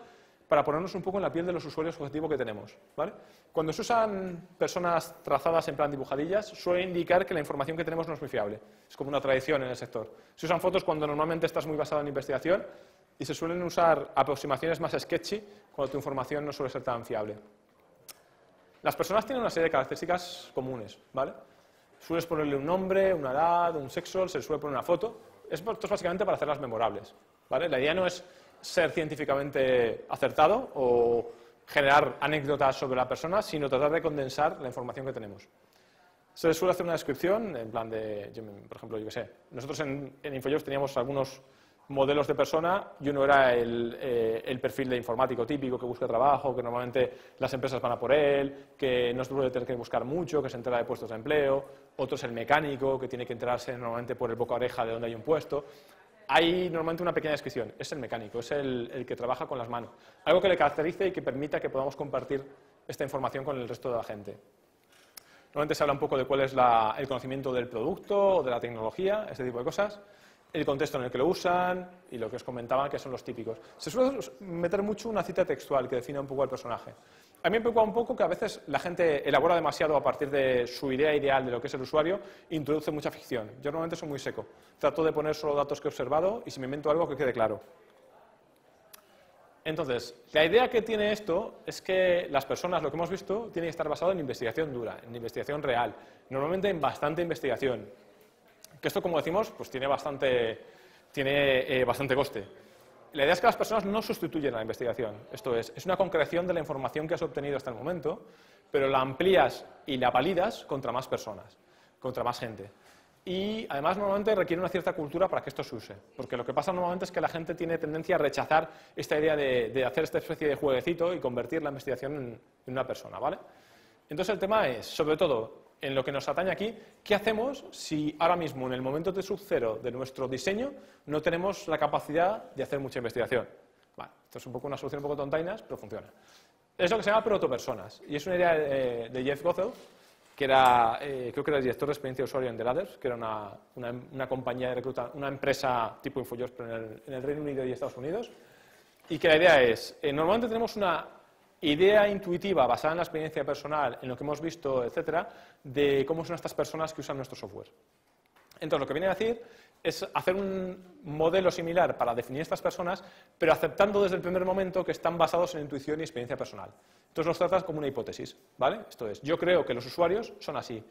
Speaker 2: para ponernos un poco en la piel de los usuarios objetivo que tenemos. Cuando se usan personas trazadas en plan dibujadillas, suele indicar que la información que tenemos no es muy fiable. Es como una tradición en el sector. Se usan fotos cuando normalmente estás muy basado en investigación y se suelen usar aproximaciones más sketchy cuando tu información no suele ser tan fiable. Las personas tienen una serie de características comunes, ¿vale? Sueles ponerle un nombre, una edad, un sexo, se suele poner una foto. Esto es básicamente para hacerlas memorables, ¿vale? La idea no es ser científicamente acertado o generar anécdotas sobre la persona, sino tratar de condensar la información que tenemos. Se suele hacer una descripción, en plan de, por ejemplo, yo qué sé, nosotros en, en InfoJobs teníamos algunos modelos de persona y uno era el, eh, el, perfil de informático típico que busca trabajo, que normalmente las empresas van a por él, que no suele tener que buscar mucho, que se entera de puestos de empleo, otro es el mecánico, que tiene que enterarse normalmente por el boca oreja de dónde hay un puesto. Hay normalmente una pequeña descripción, es el mecánico, es el, que trabaja con las manos, algo que le caracterice y que permita que podamos compartir esta información con el resto de la gente. Normalmente se habla un poco de cuál es el conocimiento del producto o de la tecnología, este tipo de cosas el contexto en el que lo usan y lo que os comentaba que son los típicos. Se suele meter mucho una cita textual que define un poco al personaje. A mí me preocupa un poco que a veces la gente elabora demasiado a partir de su idea ideal de lo que es el usuario e introduce mucha ficción. Yo normalmente soy muy seco. Trato de poner solo datos que he observado y si me invento algo que quede claro. Entonces, la idea que tiene esto es que las personas, lo que hemos visto, tiene que estar basado en investigación dura, en investigación real, normalmente en bastante investigación, que esto, como decimos, pues tiene bastante, tiene, eh, bastante coste. la idea es que las personas no sustituyen a la investigación. Esto es, es una concreción de la información que has obtenido hasta el momento, pero la amplías y la validas contra más personas, contra más gente. Y además normalmente requiere una cierta cultura para que esto se use, porque lo que pasa normalmente es que la gente tiene tendencia a rechazar esta idea de, hacer esta especie de jueguecito y convertir la investigación en, en una persona, ¿vale? Entonces el tema es, sobre todo, en lo que nos atañe aquí, ¿qué hacemos si ahora mismo, en el momento de sub cero de nuestro diseño, no tenemos la capacidad de hacer mucha investigación? Bueno, esto es un poco una solución un poco tontainas, pero funciona. Es lo que se llama protopersonas, y es una idea de, Jeff Gothel, que era, eh, creo que era el director de experiencia de usuario en The Ladders, que era una, una, compañía de recluta, una empresa tipo InfoJobs, pero en el, Reino Unido y Estados Unidos, y que la idea es, eh, normalmente tenemos una idea intuitiva basada en la experiencia personal, en lo que hemos visto, etcétera, de cómo son estas personas que usan nuestro software. Entonces, lo que viene a decir es hacer un modelo similar para definir estas personas, pero aceptando desde el primer momento que están basados en intuición y experiencia personal. Entonces, los tratas como una hipótesis, ¿vale? Esto es, yo creo que los usuarios son así.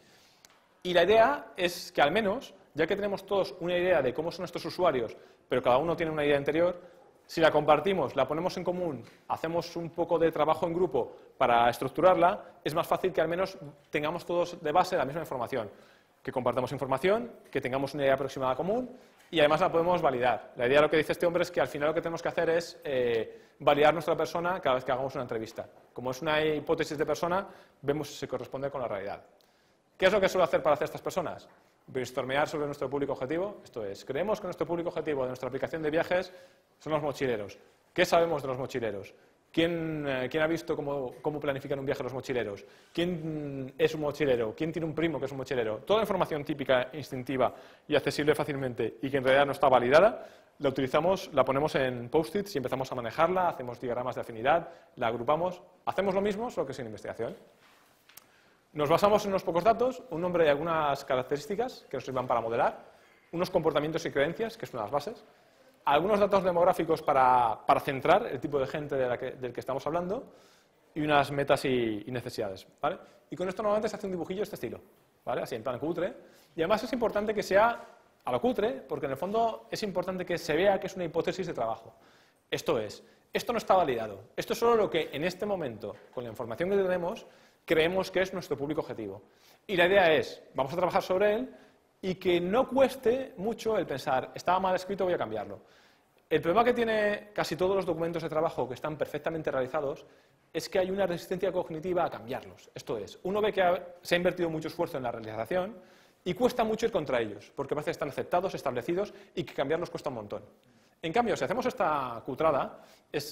Speaker 2: Y la idea es que al menos, ya que tenemos todos una idea de cómo son estos usuarios, pero cada uno tiene una idea anterior, si la compartimos, la ponemos en común, hacemos un poco de trabajo en grupo para estructurarla, es más fácil que al menos tengamos todos de base la misma información. Que compartamos información, que tengamos una idea aproximada común y además la podemos validar. La idea de lo que dice este hombre es que al final lo que tenemos que hacer es eh, validar nuestra persona cada vez que hagamos una entrevista. Como es una hipótesis de persona, vemos si se corresponde con la realidad. ¿Qué es lo que suele hacer para hacer estas personas? Brainstormear sobre nuestro público objetivo. Esto es, creemos que nuestro público objetivo de nuestra aplicación de viajes son los mochileros. ¿Qué sabemos de los mochileros? ¿Quién, eh, ha visto cómo, planifican un viaje los mochileros? ¿Quién es un mochilero? ¿Quién tiene un primo que es un mochilero? Toda información típica, instintiva y accesible fácilmente y que en realidad no está validada, la utilizamos, la ponemos en post-its y empezamos a manejarla, hacemos diagramas de afinidad, la agrupamos, hacemos lo mismo, solo que sin investigación. Nos basamos en unos pocos datos, un nombre y algunas características que nos sirvan para modelar, unos comportamientos y creencias, que son las bases, algunos datos demográficos para, centrar el tipo de gente del que estamos hablando y unas metas y, necesidades. ¿vale? Y con esto normalmente se hace un dibujillo de este estilo, ¿vale? así en plan cutre. Y además es importante que sea a lo cutre, porque en el fondo es importante que se vea que es una hipótesis de trabajo. Esto es, esto no está validado. Esto es solo lo que en este momento, con la información que tenemos, creemos que es nuestro público objetivo. Y la idea es, vamos a trabajar sobre él y que no cueste mucho el pensar, estaba mal escrito, voy a cambiarlo. El problema que tiene casi todos los documentos de trabajo que están perfectamente realizados es que hay una resistencia cognitiva a cambiarlos. Esto es, uno ve que se ha invertido mucho esfuerzo en la realización y cuesta mucho ir contra ellos, porque parece que están aceptados, establecidos y que cambiarlos cuesta un montón. En cambio, si hacemos esta cutrada,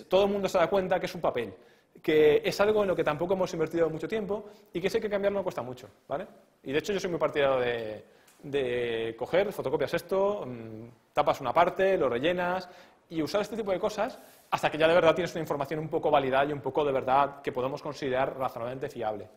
Speaker 2: todo el mundo se da cuenta que es un papel que es algo en lo que tampoco hemos invertido mucho tiempo y que sé que cambiarlo cuesta mucho, ¿vale? Y de hecho yo soy muy partidario de, de coger, fotocopias esto, mm, tapas una parte, lo rellenas y usar este tipo de cosas hasta que ya de verdad tienes una información un poco válida y un poco de verdad que podemos considerar razonablemente fiable.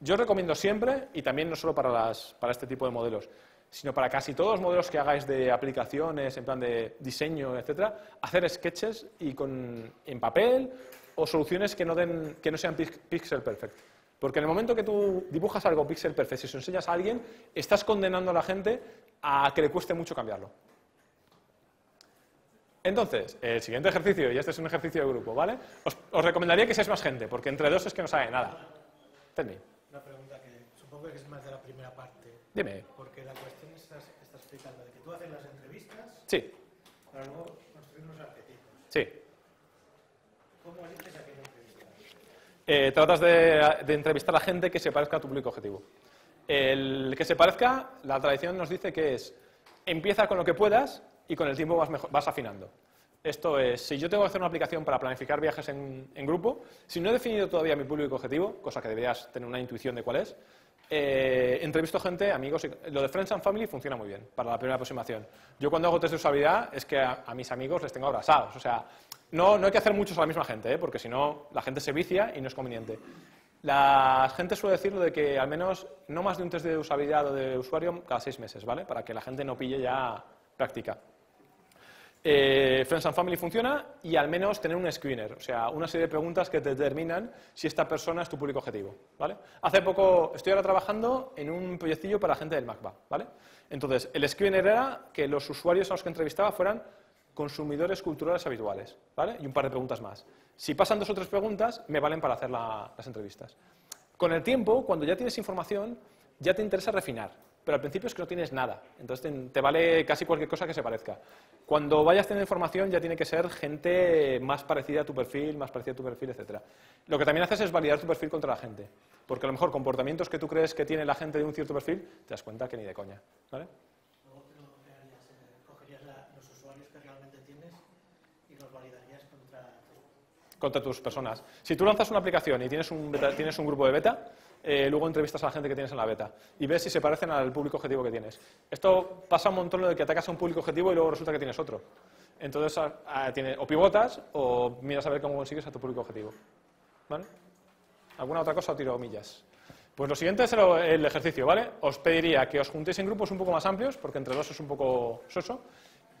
Speaker 2: Yo recomiendo siempre, y también no solo para este tipo de modelos, sino para casi todos los modelos que hagáis de aplicaciones, en plan de diseño, etcétera, hacer sketches y con, en papel o soluciones que no, den, que no sean pixel perfect. Porque en el momento que tú dibujas algo pixel perfect, si se lo enseñas a alguien, estás condenando a la gente a que le cueste mucho cambiarlo. Entonces, el siguiente ejercicio, y este es un ejercicio de grupo, ¿vale? Os, recomendaría que seáis más gente, porque entre dos es que no sabe nada.
Speaker 4: Tenme. Una pregunta que supongo que es más de la primera parte.
Speaker 2: Dime.
Speaker 4: Porque la cuestión estás, estás explicando de que tú haces las entrevistas.
Speaker 2: Sí.
Speaker 4: Para luego construir unos arquetipos.
Speaker 2: Sí.
Speaker 4: ¿Cómo eliges a quién
Speaker 2: eh, tratas de, entrevistar a gente que se parezca a tu público objetivo. El que se parezca, la tradición nos dice que es empieza con lo que puedas y con el tiempo vas, afinando. Esto es, si yo tengo que hacer una aplicación para planificar viajes en, grupo, si no he definido todavía mi público objetivo, cosa que deberías tener una intuición de cuál es, eh, entrevisto gente, amigos, y, lo de Friends and Family funciona muy bien para la primera aproximación. Yo cuando hago test de usabilidad es que a, a mis amigos les tengo abrazados, o sea, no, no hay que hacer muchos a la misma gente, ¿eh? porque si no, la gente se vicia y no es conveniente. La gente suele decirlo de que al menos no más de un test de usabilidad o de usuario cada seis meses, ¿vale? Para que la gente no pille ya práctica. Eh, Friends and Family funciona y al menos tener un screener, o sea, una serie de preguntas que determinan si esta persona es tu público objetivo, ¿vale? Hace poco estoy ahora trabajando en un proyectillo para gente del MACBA, ¿vale? Entonces, el screener era que los usuarios a los que entrevistaba fueran consumidores culturales habituales, ¿vale? Y un par de preguntas más. Si pasan dos o tres preguntas, me valen para hacer la- las entrevistas. Con el tiempo, cuando ya tienes información, ya te interesa refinar, pero al principio es que no tienes nada, entonces te, te vale casi cualquier cosa que se parezca. Cuando vayas teniendo información ya tiene que ser gente más parecida a tu perfil, más parecida a tu perfil, etc. Lo que también haces es validar tu perfil contra la gente, porque a lo mejor comportamientos que tú crees que tiene la gente de un cierto perfil, te das cuenta que ni de coña, ¿vale?
Speaker 4: Luego te lo crearías, eh, cogerías la- los usuarios que realmente tienes y los validarías contra
Speaker 2: contra tus personas. Si tú lanzas una aplicación y tienes un, beta- tienes un grupo de beta, eh, luego entrevistas a la gente que tienes en la beta y ves si se parecen al público objetivo que tienes. Esto pasa un montón lo de que atacas a un público objetivo y luego resulta que tienes otro. Entonces, a- a- tiene- o pivotas o miras a ver cómo consigues a tu público objetivo. ¿Vale? ¿Alguna otra cosa o tiro millas? Pues lo siguiente es el, el ejercicio, ¿vale? Os pediría que os juntéis en grupos un poco más amplios, porque entre dos es un poco soso,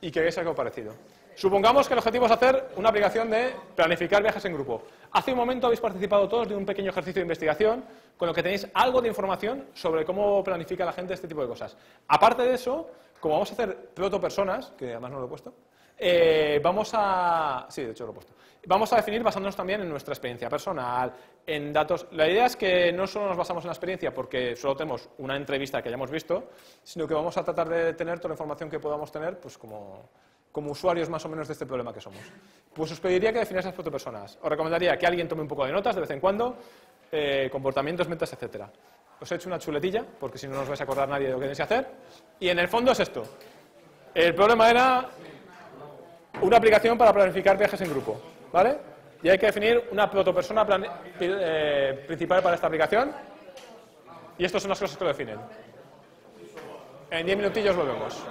Speaker 2: y que hagáis algo parecido. Supongamos que el objetivo es hacer una aplicación de planificar viajes en grupo. Hace un momento habéis participado todos de un pequeño ejercicio de investigación con lo que tenéis algo de información sobre cómo planifica la gente este tipo de cosas. Aparte de eso, como vamos a hacer proto-personas, que además no lo he puesto, eh, vamos a... Sí, de hecho lo he puesto. Vamos a definir basándonos también en nuestra experiencia personal, en datos. La idea es que no solo nos basamos en la experiencia porque solo tenemos una entrevista que hayamos visto, sino que vamos a tratar de tener toda la información que podamos tener pues como, como usuarios más o menos de este problema que somos. Pues os pediría que definierais las protopersonas. Os recomendaría que alguien tome un poco de notas de vez en cuando, eh, comportamientos, metas, etcétera. Os he hecho una chuletilla, porque si no, no os vais a acordar nadie de lo que tenéis que hacer. Y en el fondo es esto. El problema era una aplicación para planificar viajes en grupo, ¿vale? Y hay que definir una protopersona eh, principal para esta aplicación. Y estas son las cosas que lo definen. En 10 minutillos volvemos.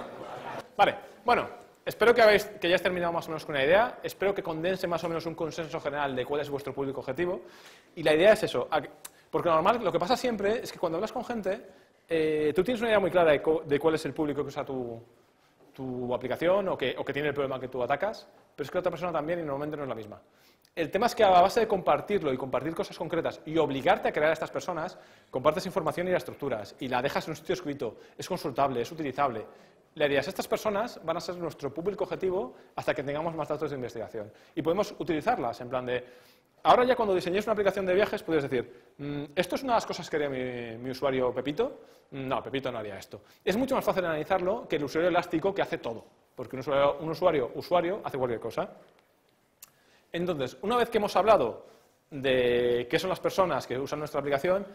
Speaker 2: Vale, bueno, espero que, habéis, que hayáis terminado más o menos con una idea. Espero que condense más o menos un consenso general de cuál es vuestro público objetivo. Y la idea es eso. Porque normal, lo que pasa siempre es que cuando hablas con gente, eh, tú tienes una idea muy clara de, de cuál es el público que usa tu, tu aplicación o que, o que tiene el problema que tú atacas, pero es que la otra persona también y normalmente no es la misma. El tema es que a base de compartirlo y compartir cosas concretas y obligarte a crear a estas personas, compartes información y las estructuras y la dejas en un sitio escrito, es consultable, es utilizable. Le dirías, estas personas van a ser nuestro público objetivo hasta que tengamos más datos de investigación. Y podemos utilizarlas en plan de, ahora ya cuando diseñéis una aplicación de viajes, puedes decir, "Mm, ¿esto es una de las cosas que haría mi, usuario Pepito? Mm, No, Pepito no haría esto. Es mucho más fácil analizarlo que el usuario elástico que hace todo, porque un un usuario, usuario hace cualquier cosa. Entonces, una vez que hemos hablado de qué son las personas que usan nuestra aplicación,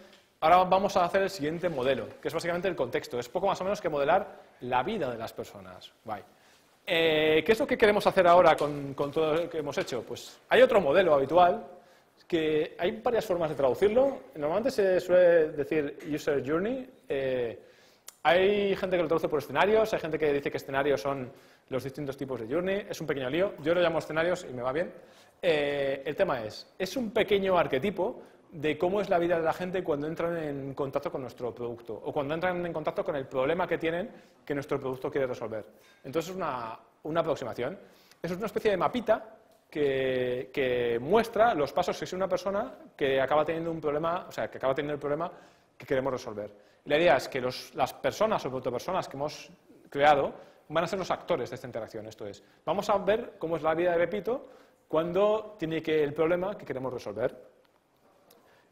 Speaker 2: ahora vamos a hacer el siguiente modelo, que es básicamente el contexto. Es poco más o menos que modelar la vida de las personas. Bye. Eh, ¿Qué es lo que queremos hacer ahora con, todo lo que hemos hecho? Pues hay otro modelo habitual, que hay varias formas de traducirlo. Normalmente se suele decir user journey. eh, hay gente que lo traduce por escenarios, hay gente que dice que escenarios son los distintos tipos de journey. Es un pequeño lío. Yo lo llamo escenarios y me va bien. Eh, el tema es, es un pequeño arquetipo de cómo es la vida de la gente cuando entran en contacto con nuestro producto o cuando entran en contacto con el problema que tienen que nuestro producto quiere resolver. Entonces es una, una aproximación. Es una especie de mapita que, que muestra los pasos que sigue una persona que acaba teniendo un problema, o sea, que acaba teniendo el problema que queremos resolver. La idea es que los- las personas o protopersonas que hemos creado van a ser los actores de esta interacción. Esto es, vamos a ver cómo es la vida de Pepito cuando tiene que el problema que queremos resolver.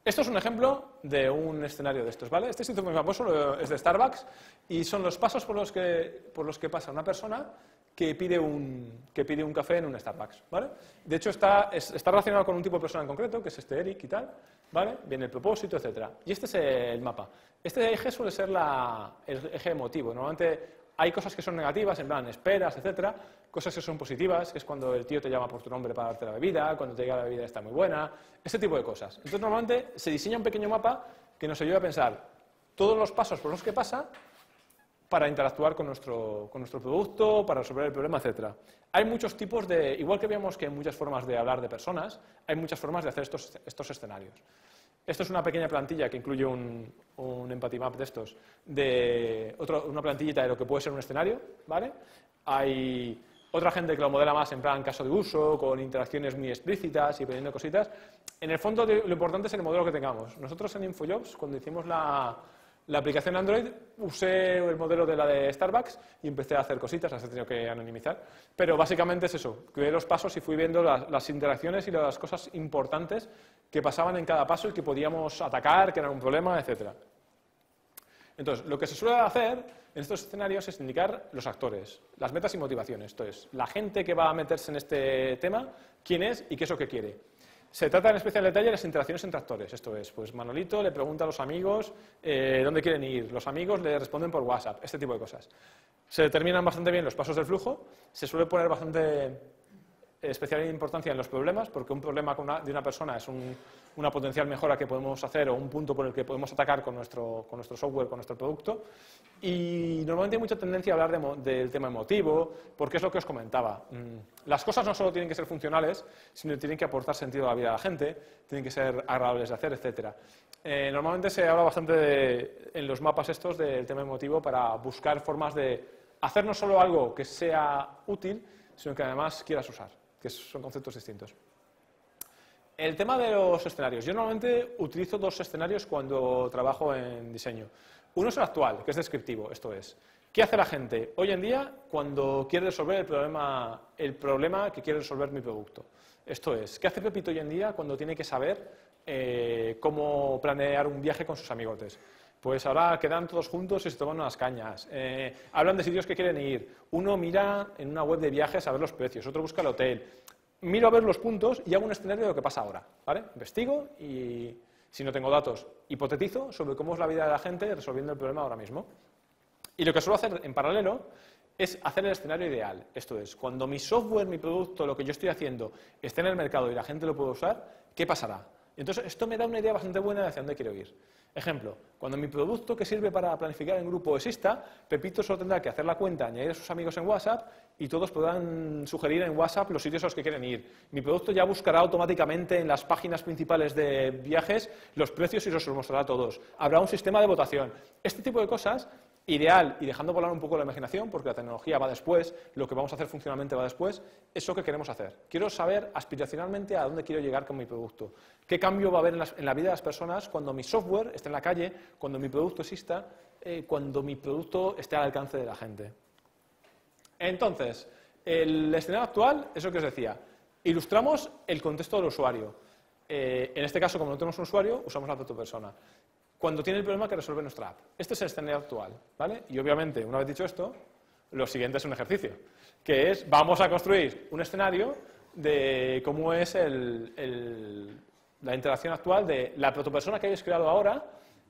Speaker 2: Esto es un ejemplo de un escenario de estos, ¿vale? Este sitio muy famoso lo- es de Starbucks y son los pasos por los que, por los que pasa una persona que pide un, que pide un café en un Starbucks, ¿vale? De hecho, está, es- está relacionado con un tipo de persona en concreto, que es este Eric y tal, ¿vale? Viene el propósito, etcétera. Y este es el mapa. Este eje suele ser la- el eje emotivo. Normalmente hay cosas que son negativas, en plan esperas, etcétera, cosas que son positivas, que es cuando el tío te llama por tu nombre para darte la bebida, cuando te llega la bebida está muy buena, ese tipo de cosas. Entonces, normalmente se diseña un pequeño mapa que nos ayuda a pensar todos los pasos por los que pasa para interactuar con nuestro, con nuestro producto, para resolver el problema, etcétera. Hay muchos tipos de, igual que vemos que hay muchas formas de hablar de personas, hay muchas formas de hacer estos, estos escenarios. Esto es una pequeña plantilla que incluye un, un empathy map de estos, de otro- una plantillita de lo que puede ser un escenario, ¿vale? Hay otra gente que lo modela más en plan caso de uso, con interacciones muy explícitas y pidiendo cositas. En el fondo, lo importante es el modelo que tengamos. Nosotros en InfoJobs, cuando hicimos la, La aplicación Android usé el modelo de la de Starbucks y empecé a hacer cositas, las he tenido que anonimizar. Pero básicamente es eso, que los pasos y fui viendo las, las, interacciones y las cosas importantes que pasaban en cada paso y que podíamos atacar, que era un problema, etc. Entonces, lo que se suele hacer en estos escenarios es indicar los actores, las metas y motivaciones. Esto es, la gente que va a meterse en este tema, quién es y qué es lo que quiere. Se trata en especial detalle las interacciones entre actores. Esto es, pues Manolito le pregunta a los amigos eh, dónde quieren ir, los amigos le responden por WhatsApp, este tipo de cosas. Se determinan bastante bien los pasos del flujo, se suele poner bastante especial importancia en los problemas, porque un problema de una persona es una potencial mejora que podemos hacer o un punto por el que podemos atacar con nuestro, software, con nuestro producto. Y normalmente hay mucha tendencia a hablar del tema emotivo, porque es lo que os comentaba. Mm, las cosas no solo tienen que ser funcionales, sino que tienen que aportar sentido a la vida de la gente, tienen que ser agradables de hacer, etc. Eh, normalmente se habla bastante en los mapas estos del tema emotivo para buscar formas de hacer no solo algo que sea útil, sino que además quieras usar que son conceptos distintos. El tema de los escenarios. Yo normalmente utilizo dos escenarios cuando trabajo en diseño. Uno es el actual, que es descriptivo, esto es, ¿qué hace la gente hoy en día cuando quiere resolver el problema, el problema que quiere resolver mi producto? Esto es, ¿qué hace Pepito hoy en día cuando tiene que saber eh, cómo planear un viaje con sus amigotes? Pues ahora quedan todos juntos y se toman unas cañas. Eh, hablan de sitios que quieren ir. Uno mira en una web de viajes a ver los precios, otro busca el hotel. Miro a ver los puntos y hago un escenario de lo que pasa ahora. ¿vale? Investigo y, si no tengo datos, hipotetizo sobre cómo es la vida de la gente resolviendo el problema ahora mismo. Y lo que suelo hacer en paralelo es hacer el escenario ideal. Esto es, cuando mi software, mi producto, lo que yo estoy haciendo esté en el mercado y la gente lo puede usar, ¿qué pasará? Entonces, esto me da una idea bastante buena de hacia dónde quiero ir. Ejemplo, cuando mi producto que sirve para planificar en grupo exista, Pepito solo tendrá que hacer la cuenta, añadir a sus amigos en WhatsApp y todos podrán sugerir en WhatsApp los sitios a los que quieren ir. Mi producto ya buscará automáticamente en las páginas principales de viajes los precios y los mostrará a todos. Habrá un sistema de votación. Este tipo de cosas ideal y dejando volar un poco la imaginación, porque la tecnología va después, lo que vamos a hacer funcionalmente va después, es lo que queremos hacer. Quiero saber aspiracionalmente a dónde quiero llegar con mi producto. ¿Qué cambio va a haber en, la vida de las personas cuando mi software esté en la calle, cuando mi producto exista, eh, cuando mi producto esté al alcance de la gente? Entonces, el escenario actual es lo que os decía. Ilustramos el contexto del usuario. Eh, en este caso, como no tenemos un usuario, usamos la otra persona cuando tiene el problema que resuelve nuestra app. Este es el escenario actual, ¿vale? Y obviamente, una vez dicho esto, lo siguiente es un ejercicio, que es, vamos a construir un escenario de cómo es la interacción actual de la protopersona que hayáis creado ahora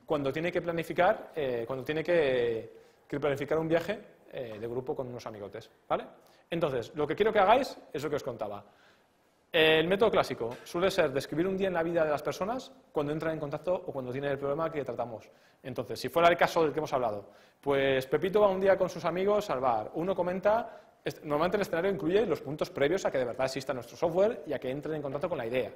Speaker 2: cuando tiene que planificar, eh, cuando tiene que, planificar un viaje eh, de grupo con unos amigotes, ¿vale? Entonces, lo que quiero que hagáis es lo que os contaba. El método clásico suele ser describir un día en la vida de las personas cuando entran en contacto o cuando tienen el problema que tratamos. Entonces, si fuera el caso del que hemos hablado, pues Pepito va un día con sus amigos al bar. Uno comenta, normalmente el escenario incluye los puntos previos a que de verdad exista nuestro software y a que entren en contacto con la idea.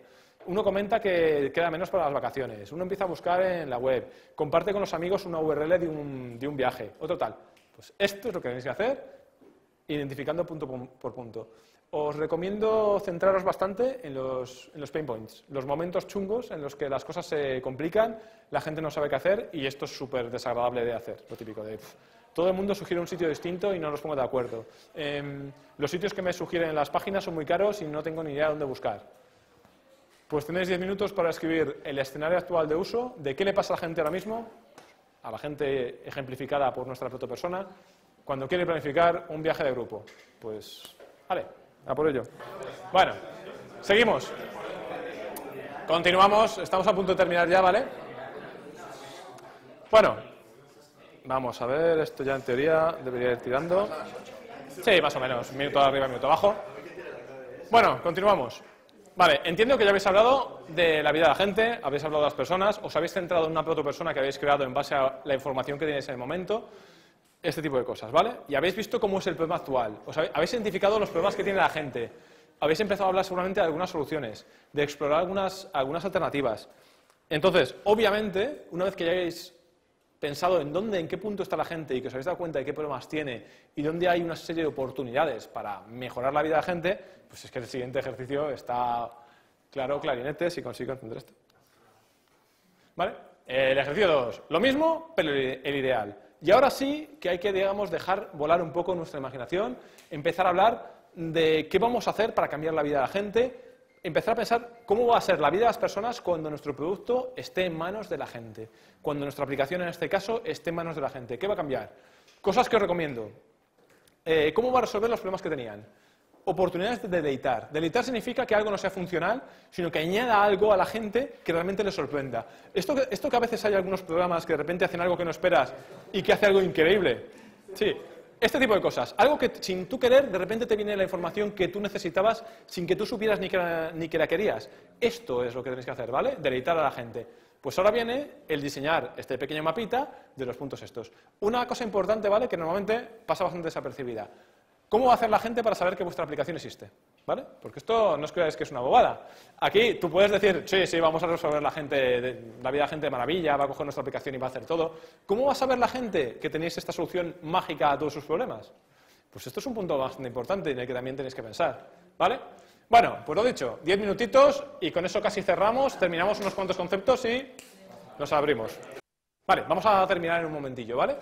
Speaker 2: Uno comenta que queda menos para las vacaciones. Uno empieza a buscar en la web. Comparte con los amigos una URL de un, de un viaje. Otro tal. Pues esto es lo que tenéis que hacer, identificando punto por punto os recomiendo centraros bastante en los, pain points, los momentos chungos en los que las cosas se complican, la gente no sabe qué hacer y esto es súper desagradable de hacer, lo típico de... todo el mundo sugiere un sitio distinto y no nos pongo de acuerdo. Em, los sitios que me sugieren en las páginas son muy caros y no tengo ni idea dónde buscar. Pues tenéis 10 minutos para escribir el escenario actual de uso, de qué le pasa a la gente ahora mismo, a la gente ejemplificada por nuestra persona, cuando quiere planificar un viaje de grupo. Pues, vale. A por ello. Bueno, seguimos. Continuamos, estamos a punto de terminar ya, ¿vale? Bueno, vamos a ver, esto ya en teoría debería ir tirando. Sí, más o menos, minuto arriba, minuto abajo. Bueno, continuamos. Vale, entiendo que ya habéis hablado de la vida de la gente, habéis hablado de las personas, os habéis centrado en una protopersona que habéis creado en base a la información que tenéis en el momento este tipo de cosas, ¿vale? Y habéis visto cómo es el problema actual. Os habéis identificado los problemas que tiene la gente. Habéis empezado a hablar seguramente de algunas soluciones, de explorar algunas, algunas alternativas. Entonces, obviamente, una vez que hayáis pensado en dónde, en qué punto está la gente y que os habéis dado cuenta de qué problemas tiene y dónde hay una serie de oportunidades para mejorar la vida de la gente, pues es que el siguiente ejercicio está claro, clarinete, si consigo entender esto. ¿Vale? el ejercicio 2, lo mismo, pero el ideal. Y ahora sí que hay que, digamos, dejar volar un poco nuestra imaginación, empezar a hablar de qué vamos a hacer para cambiar la vida de la gente, empezar a pensar cómo va a ser la vida de las personas cuando nuestro producto esté en manos de la gente, cuando nuestra aplicación en este caso esté en manos de la gente. ¿Qué va a cambiar? Cosas que os recomiendo. Eh, ¿Cómo va a resolver los problemas que tenían? Oportunidades de deleitar. Deleitar significa que algo no sea funcional, sino que añada algo a la gente que realmente le sorprenda. Esto, esto que a veces hay algunos programas que de repente hacen algo que no esperas y que hace algo increíble. Sí, este tipo de cosas. Algo que sin tú querer, de repente te viene la información que tú necesitabas sin que tú supieras ni que, la, ni que la querías. Esto es lo que tenéis que hacer, ¿vale? Deleitar a la gente. Pues ahora viene el diseñar este pequeño mapita de los puntos estos. Una cosa importante, ¿vale? Que normalmente pasa bastante desapercibida. ¿Cómo va a hacer la gente para saber que vuestra aplicación existe? ¿Vale? Porque esto no es que es una bobada. Aquí tú puedes decir, sí, sí, vamos a resolver la, gente, la vida de la gente de maravilla, va a coger nuestra aplicación y va a hacer todo. ¿Cómo va a saber la gente que tenéis esta solución mágica a todos sus problemas? Pues esto es un punto bastante importante en el que también tenéis que pensar. ¿Vale? Bueno, pues lo dicho, diez minutitos y con eso casi cerramos, terminamos unos cuantos conceptos y nos abrimos. Vale, vamos a terminar en un momentillo, ¿vale?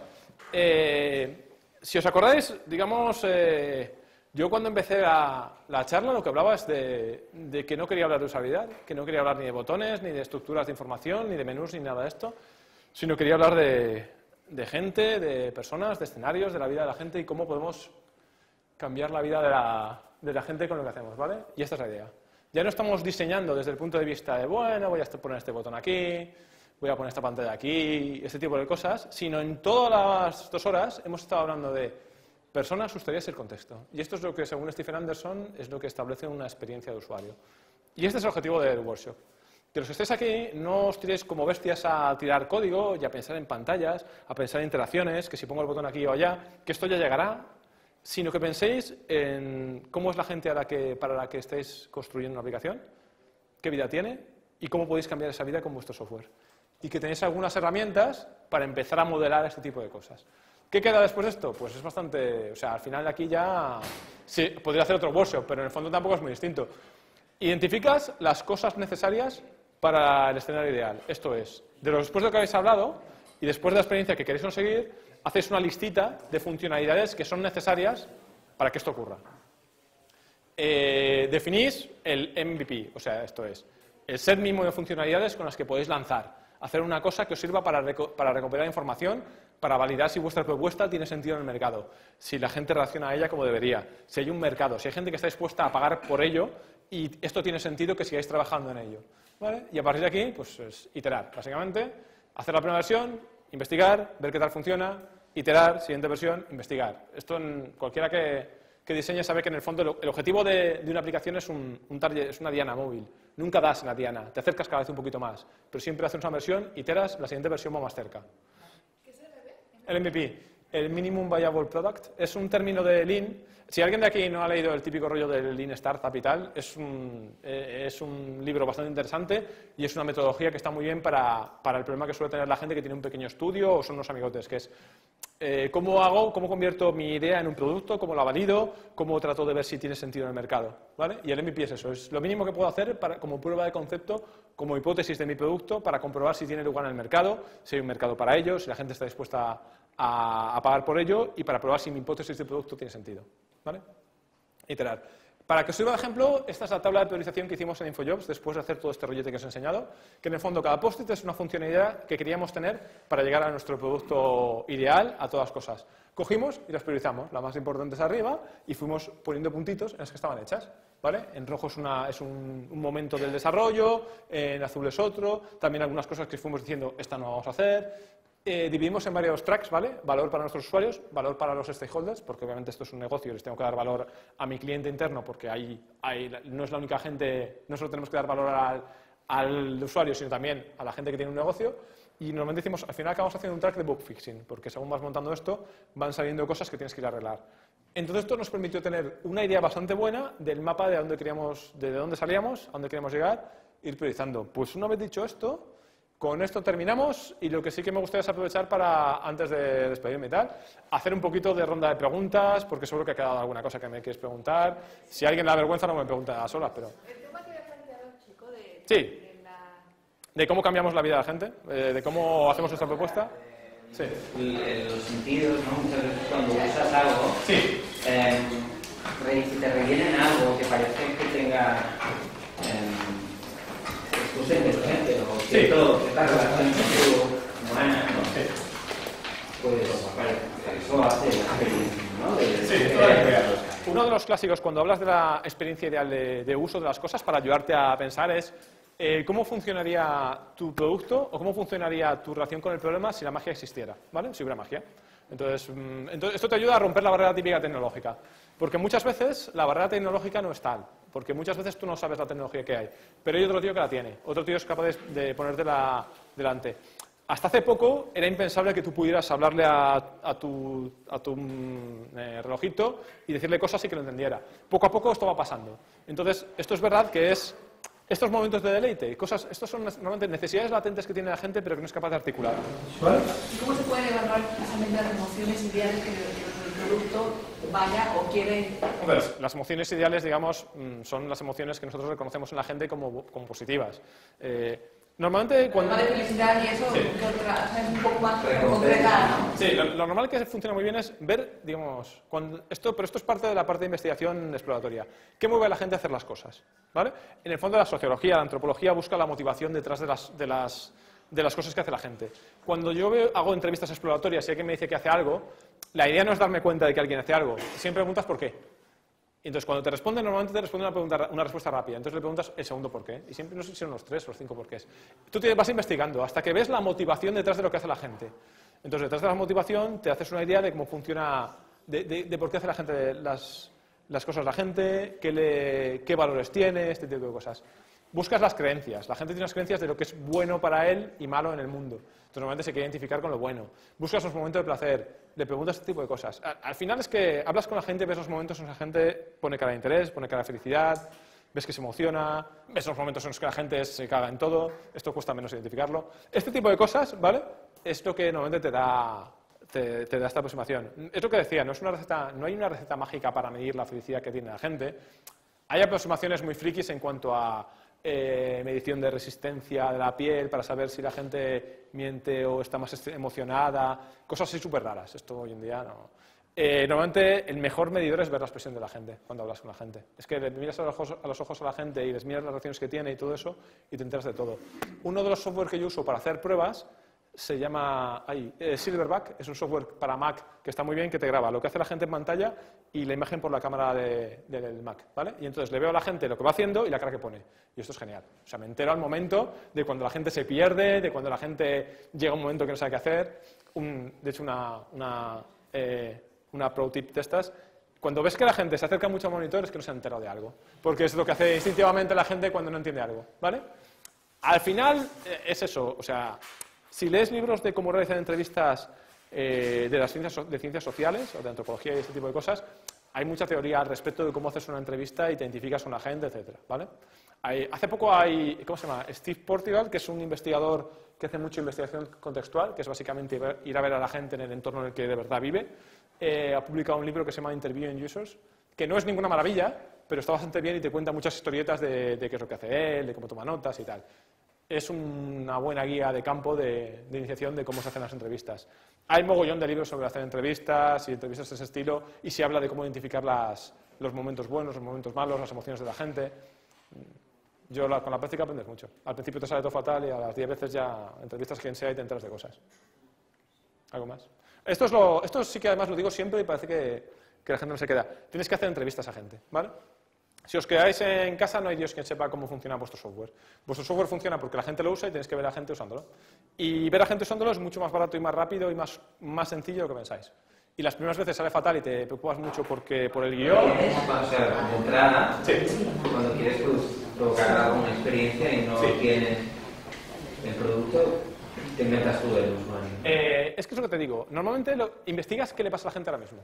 Speaker 2: Eh, si os acordáis, digamos, eh, yo cuando empecé la, charla lo que hablaba es de, que no quería hablar de usabilidad, que no quería hablar ni de botones, ni de estructuras de información, ni de menús, ni nada de esto, sino quería hablar de, gente, de personas, de escenarios, de la vida de la gente y cómo podemos cambiar la vida de la, de la gente con lo que hacemos, ¿vale? Y esta es la idea. Ya no estamos diseñando desde el punto de vista de, bueno, voy a poner este botón aquí, voy a poner esta pantalla aquí, este tipo de cosas, sino en todas las dos horas hemos estado hablando de personas, sus y el contexto. Y esto es lo que, según Stephen Anderson, es lo que establece una experiencia de usuario. Y este es el objetivo del workshop. Que los que estéis aquí no os tiréis como bestias a tirar código y a pensar en pantallas, a pensar en interacciones, que si pongo el botón aquí o allá, que esto ya llegará, sino que penséis en cómo es la gente a la que, para la que estéis construyendo una aplicación, qué vida tiene y cómo podéis cambiar esa vida con vuestro software y que tenéis algunas herramientas para empezar a modelar este tipo de cosas. ¿Qué queda después de esto? Pues es bastante... O sea, al final de aquí ya... Sí, podría hacer otro workshop, pero en el fondo tampoco es muy distinto. Identificas las cosas necesarias para el escenario ideal. Esto es, de lo, después de lo que habéis hablado y después de la experiencia que queréis conseguir, hacéis una listita de funcionalidades que son necesarias para que esto ocurra. Eh, definís el MVP, o sea, esto es, el set mínimo de funcionalidades con las que podéis lanzar hacer una cosa que os sirva para, para recuperar información, para validar si vuestra propuesta tiene sentido en el mercado, si la gente reacciona a ella como debería, si hay un mercado, si hay gente que está dispuesta a pagar por ello y esto tiene sentido que sigáis trabajando en ello. ¿vale? Y a partir de aquí, pues es iterar, básicamente, hacer la primera versión, investigar, ver qué tal funciona, iterar, siguiente versión, investigar. Esto en cualquiera que, que diseña sabe que en el fondo el objetivo de, una aplicación es, un, es una diana móvil. Nunca das en la diana, te acercas cada vez un poquito más, pero siempre haces una versión, iteras, la siguiente versión va más cerca.
Speaker 5: ¿Qué es
Speaker 2: el MVP? El Minimum Viable Product. Es un término de Lean. Si alguien de aquí no ha leído el típico rollo del Lean Startup y tal, es un, eh, es un libro bastante interesante y es una metodología que está muy bien para, para el problema que suele tener la gente que tiene un pequeño estudio o son unos amigotes, que es eh, cómo hago, cómo convierto mi idea en un producto, cómo la valido, cómo trato de ver si tiene sentido en el mercado. ¿vale? Y el MVP es eso, es lo mínimo que puedo hacer para, como prueba de concepto, como hipótesis de mi producto, para comprobar si tiene lugar en el mercado, si hay un mercado para ello, si la gente está dispuesta a, pagar por ello y para probar si mi hipótesis de producto tiene sentido. ¿vale? Iterar. Para que os sirva de ejemplo, esta es la tabla de priorización que hicimos en InfoJobs después de hacer todo este rollete que os he enseñado, que en el fondo cada post-it es una funcionalidad que queríamos tener para llegar a nuestro producto ideal a todas cosas. Cogimos y las priorizamos, la más importante es arriba, y fuimos poniendo puntitos en las que estaban hechas. ¿Vale? En rojo es, un, momento del desarrollo, en azul es otro, también algunas cosas que fuimos diciendo, esta no vamos a hacer, eh, dividimos en varios tracks, ¿vale? Valor para nuestros usuarios, valor para los stakeholders, porque obviamente esto es un negocio y les tengo que dar valor a mi cliente interno, porque ahí, no es la única gente, no solo tenemos que dar valor al, al, usuario, sino también a la gente que tiene un negocio. Y normalmente decimos, al final acabamos haciendo un track de bug fixing, porque según vas montando esto, van saliendo cosas que tienes que ir a arreglar. Entonces esto nos permitió tener una idea bastante buena del mapa de dónde queríamos, de dónde salíamos, a dónde queríamos llegar, ir priorizando. Pues una vez dicho esto, con esto terminamos y lo que sí que me gustaría es aprovechar para, antes de despedirme y tal, hacer un poquito de ronda de preguntas, porque seguro que ha quedado alguna cosa que me quieres preguntar. Si alguien le da vergüenza no me pregunta a solas, pero...
Speaker 5: El tema que planteado, chico, de,
Speaker 2: sí. ¿De cómo cambiamos la vida de la gente? Eh, ¿De cómo hacemos nuestra propuesta? Sí.
Speaker 3: Los sentidos, ¿no? Muchas veces cuando usas algo,
Speaker 2: Sí.
Speaker 3: eh, si te revienen algo que parece que tenga eh, exclusión presente o cierto, cierta relación contigo humana, ¿no? Pues pare- eso hace la experiencia, ¿no? De-
Speaker 2: Sí,
Speaker 3: de-.
Speaker 2: Uno de los clásicos cuando hablas de la experiencia ideal de, de uso de las cosas para ayudarte a pensar es eh, cómo funcionaría tu producto o cómo funcionaría tu relación con el problema si la magia existiera, ¿vale? Si hubiera magia. Entonces, mm, entonces, esto te ayuda a romper la barrera típica tecnológica. Porque muchas veces la barrera tecnológica no es tal. Porque muchas veces tú no sabes la tecnología que hay. Pero hay otro tío que la tiene. Otro tío es capaz de, de ponértela delante. Hasta hace poco era impensable que tú pudieras hablarle a, a tu, a tu mm, eh, relojito y decirle cosas y que lo entendiera. Poco a poco esto va pasando. Entonces, esto es verdad que es estos momentos de deleite, cosas, estos son normalmente necesidades latentes que tiene la gente pero que no es capaz de articular.
Speaker 5: ¿Y cómo se puede evaluar precisamente las emociones ideales que, producto vaya o quiere?
Speaker 2: Hombre, las emociones ideales, digamos, mm, son las emociones que nosotros reconocemos en la gente como, como positivas. Eh, normalmente cuando...
Speaker 5: De felicidad y eso,
Speaker 2: Sí.
Speaker 5: que otra, o sea, es un poco más concreta, ¿no?
Speaker 2: Sí, lo, lo normal que funciona muy bien es ver, digamos, cuando esto, pero esto es parte de la parte de investigación exploratoria. ¿Qué mueve a la gente a hacer las cosas? ¿Vale? En el fondo la sociología, la antropología busca la motivación detrás de las, de las, de las cosas que hace la gente. Cuando yo veo- hago entrevistas exploratorias y alguien me dice que hace algo, la idea no es darme cuenta de que alguien hace algo. Siempre preguntas por qué. Y entonces, cuando te responden, normalmente te responden una, pregunta, una respuesta rápida. Entonces le preguntas el segundo por qué. Y siempre no sé si son los tres o los cinco porqués. Tú te vas investigando hasta que ves la motivación detrás de lo que hace la gente. Entonces, detrás de la motivación te haces una idea de cómo funciona, de, de- de por qué hace la gente las, las cosas la gente, qué, le- qué valores tiene, este tipo de cosas. Buscas las creencias. La gente tiene las creencias de lo que es bueno para él y malo en el mundo. Entonces, normalmente se quiere identificar con lo bueno. Buscas los momentos de placer. Le preguntas este tipo de cosas. A- Al final es que hablas con la gente, ves los momentos en los que la gente pone cara de interés, pone cara de felicidad, ves que se emociona, ves los momentos en los que la gente se caga en todo. Esto cuesta menos identificarlo. Este tipo de cosas, ¿vale? Es lo que normalmente te da, te, te da esta aproximación. Es lo que decía, no, es una receta, no hay una receta mágica para medir la felicidad que tiene la gente. Hay aproximaciones muy frikis en cuanto a eh, medición de resistencia de la piel para saber si la gente miente o está más emocionada, cosas así súper raras. Esto hoy en día no. Eh, normalmente el mejor medidor es ver la expresión de la gente cuando hablas con la gente. Es que le miras a los, ojos, a los ojos a la gente y les miras las reacciones que tiene y todo eso y te enteras de todo. Uno de los software que yo uso para hacer pruebas se llama ay, eh, Silverback, es un software para Mac que está muy bien, que te graba lo que hace la gente en pantalla y la imagen por la cámara de- del Mac, ¿vale? Y entonces le veo a la gente lo que va haciendo y la cara que pone. Y esto es genial. O sea, me entero al momento de cuando la gente se pierde, de cuando la gente llega a un momento que no sabe qué hacer. Un- de hecho, una, una, eh, una pro tip de estas, cuando ves que la gente se acerca mucho al monitor es que no se ha enterado de algo. Porque es lo que hace instintivamente la gente cuando no entiende algo, ¿vale? Al final eh, es eso, o sea, si lees libros de cómo realizar entrevistas eh, de las ciencias, de ciencias sociales o de antropología y este tipo de cosas, hay mucha teoría al respecto de cómo haces una entrevista te identificas con la gente, etcétera, ¿vale? Hay- hace poco hay, ¿cómo se llama? Steve Portugal, que es un investigador que hace mucha investigación contextual, que es básicamente ir a ver a la gente en el entorno en el que de verdad vive. Eh, ha publicado un libro que se llama Interviewing Users, que no es ninguna maravilla, pero está bastante bien y te cuenta muchas historietas de, de qué es lo que hace él, de cómo toma notas y tal es una buena guía de campo de, iniciación de cómo se hacen las entrevistas. Hay mogollón de libros sobre hacer entrevistas y entrevistas de ese estilo y se habla de cómo identificar las- los momentos buenos, los momentos malos, las emociones de la gente. Yo la- con la práctica aprendes mucho. Al principio te sale todo fatal y a las 10 veces ya entrevistas quien sea y te enteras de cosas. ¿Algo más? Esto, es lo, esto sí que además lo digo siempre y parece que, que la gente no se queda. Tienes que hacer entrevistas a gente, ¿vale? Si os quedáis en casa, no hay Dios quien sepa cómo funciona vuestro software. Vuestro software funciona porque la gente lo usa y tenéis que ver a gente usándolo. Y ver a gente usándolo es mucho más barato y más rápido y más, más sencillo de lo que pensáis. Y las primeras veces sale fatal y te preocupas mucho porque, por el guion.
Speaker 3: O sea, de entrada,
Speaker 2: Sí.
Speaker 3: cuando quieres provocar alguna experiencia y no
Speaker 2: Sí.
Speaker 3: tienes el producto, te inventas tú el usuario.
Speaker 2: Eh, es que es lo que te digo. Normalmente lo- investigas qué le pasa a la gente ahora mismo.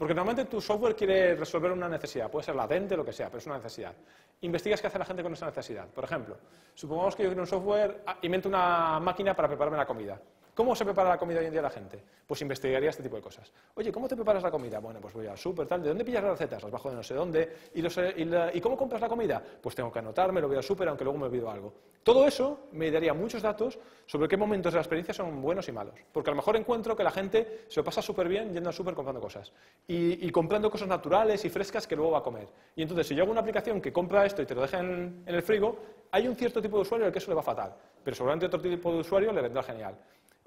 Speaker 2: Porque normalmente tu software quiere resolver una necesidad. Puede ser latente, lo que sea, pero es una necesidad. Investigas qué hace la gente con esa necesidad. Por ejemplo, supongamos que yo quiero un software, ah, invento una máquina para prepararme la comida. ¿Cómo se prepara la comida hoy en día la gente? Pues investigaría este tipo de cosas. Oye, ¿cómo te preparas la comida? Bueno, pues voy al súper, tal. ¿De dónde pillas las recetas? Las bajo de no sé dónde. ¿Y, los, eh, y, la- ¿Y cómo compras la comida? Pues tengo que anotarme, lo voy al súper, aunque luego me olvido algo. Todo eso me daría muchos datos sobre qué momentos de la experiencia son buenos y malos. Porque a lo mejor encuentro que la gente se lo pasa súper bien yendo al súper comprando cosas. Y, y comprando cosas naturales y frescas que luego va a comer. Y entonces, si yo hago una aplicación que compra esto y te lo deja en, en el frigo, hay un cierto tipo de usuario al que eso le va fatal. Pero seguramente otro tipo de usuario le vendrá genial.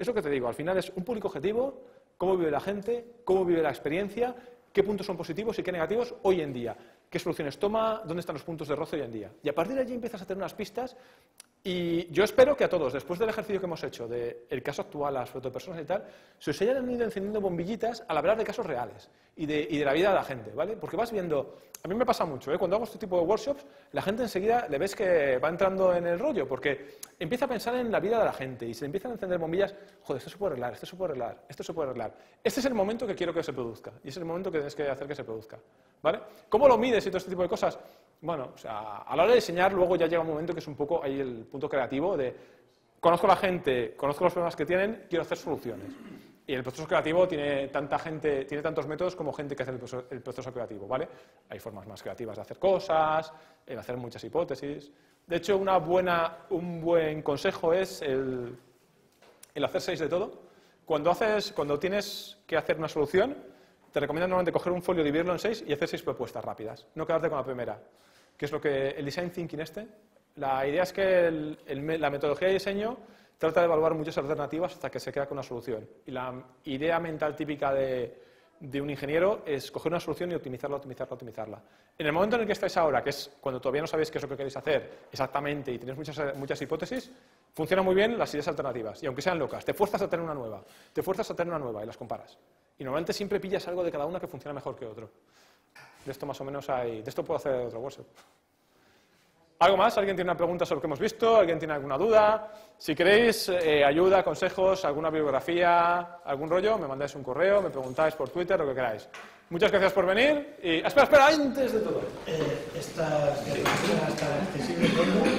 Speaker 2: Es lo que te digo, al final es un público objetivo, cómo vive la gente, cómo vive la experiencia, qué puntos son positivos y qué negativos hoy en día, qué soluciones toma, dónde están los puntos de roce hoy en día. Y a partir de allí empiezas a tener unas pistas y yo espero que a todos, después del ejercicio que hemos hecho del caso actual, las fotopersonas y tal, se os hayan ido encendiendo bombillitas al hablar de casos reales y de, y de la vida de la gente, ¿vale? Porque vas viendo, a mí me pasa mucho, ¿eh? cuando hago este tipo de workshops, la gente enseguida le ves que va entrando en el rollo, porque empieza a pensar en la vida de la gente y se empiezan a encender bombillas, joder, esto se puede arreglar, esto se puede arreglar, esto se puede arreglar. Este es el momento que quiero que se produzca y es el momento que tienes que hacer que se produzca, ¿vale? ¿Cómo lo mides y todo este tipo de cosas? Bueno, o sea, a la hora de diseñar luego ya llega un momento que es un poco ahí el punto creativo de conozco a la gente, conozco los problemas que tienen, quiero hacer soluciones. Y el proceso creativo tiene tanta gente, tiene tantos métodos como gente que hace el proceso, el proceso creativo, ¿vale? Hay formas más creativas de hacer cosas, el hacer muchas hipótesis. De hecho, una buena, un buen consejo es el, el hacer seis de todo. Cuando, haces, cuando tienes que hacer una solución, te recomiendo normalmente coger un folio, dividirlo en seis y hacer seis propuestas rápidas. No quedarte con la primera. Que es lo que el design thinking este. La idea es que la metodología de diseño trata de evaluar muchas alternativas hasta que se queda con una solución. Y la idea mental típica de, de un ingeniero es coger una solución y optimizarla, optimizarla, optimizarla. En el momento en el que estáis ahora, que es cuando todavía no sabéis qué es lo que queréis hacer exactamente y tenéis muchas, muchas hipótesis, funcionan muy bien las ideas alternativas. Y aunque sean locas, te fuerzas a tener una nueva, te fuerzas a tener una nueva y las comparas. Y normalmente siempre pillas algo de cada una que funciona mejor que otro. De esto más o menos hay... De esto puedo hacer otro workshop. ¿Algo más? ¿Alguien tiene una pregunta sobre lo que hemos visto? ¿Alguien tiene alguna duda? Si queréis eh, ayuda, consejos, alguna bibliografía, algún rollo, me mandáis un correo, me preguntáis por Twitter, lo que queráis. Muchas gracias por venir y... Espera, espera, antes de todo.
Speaker 4: Eh, estas.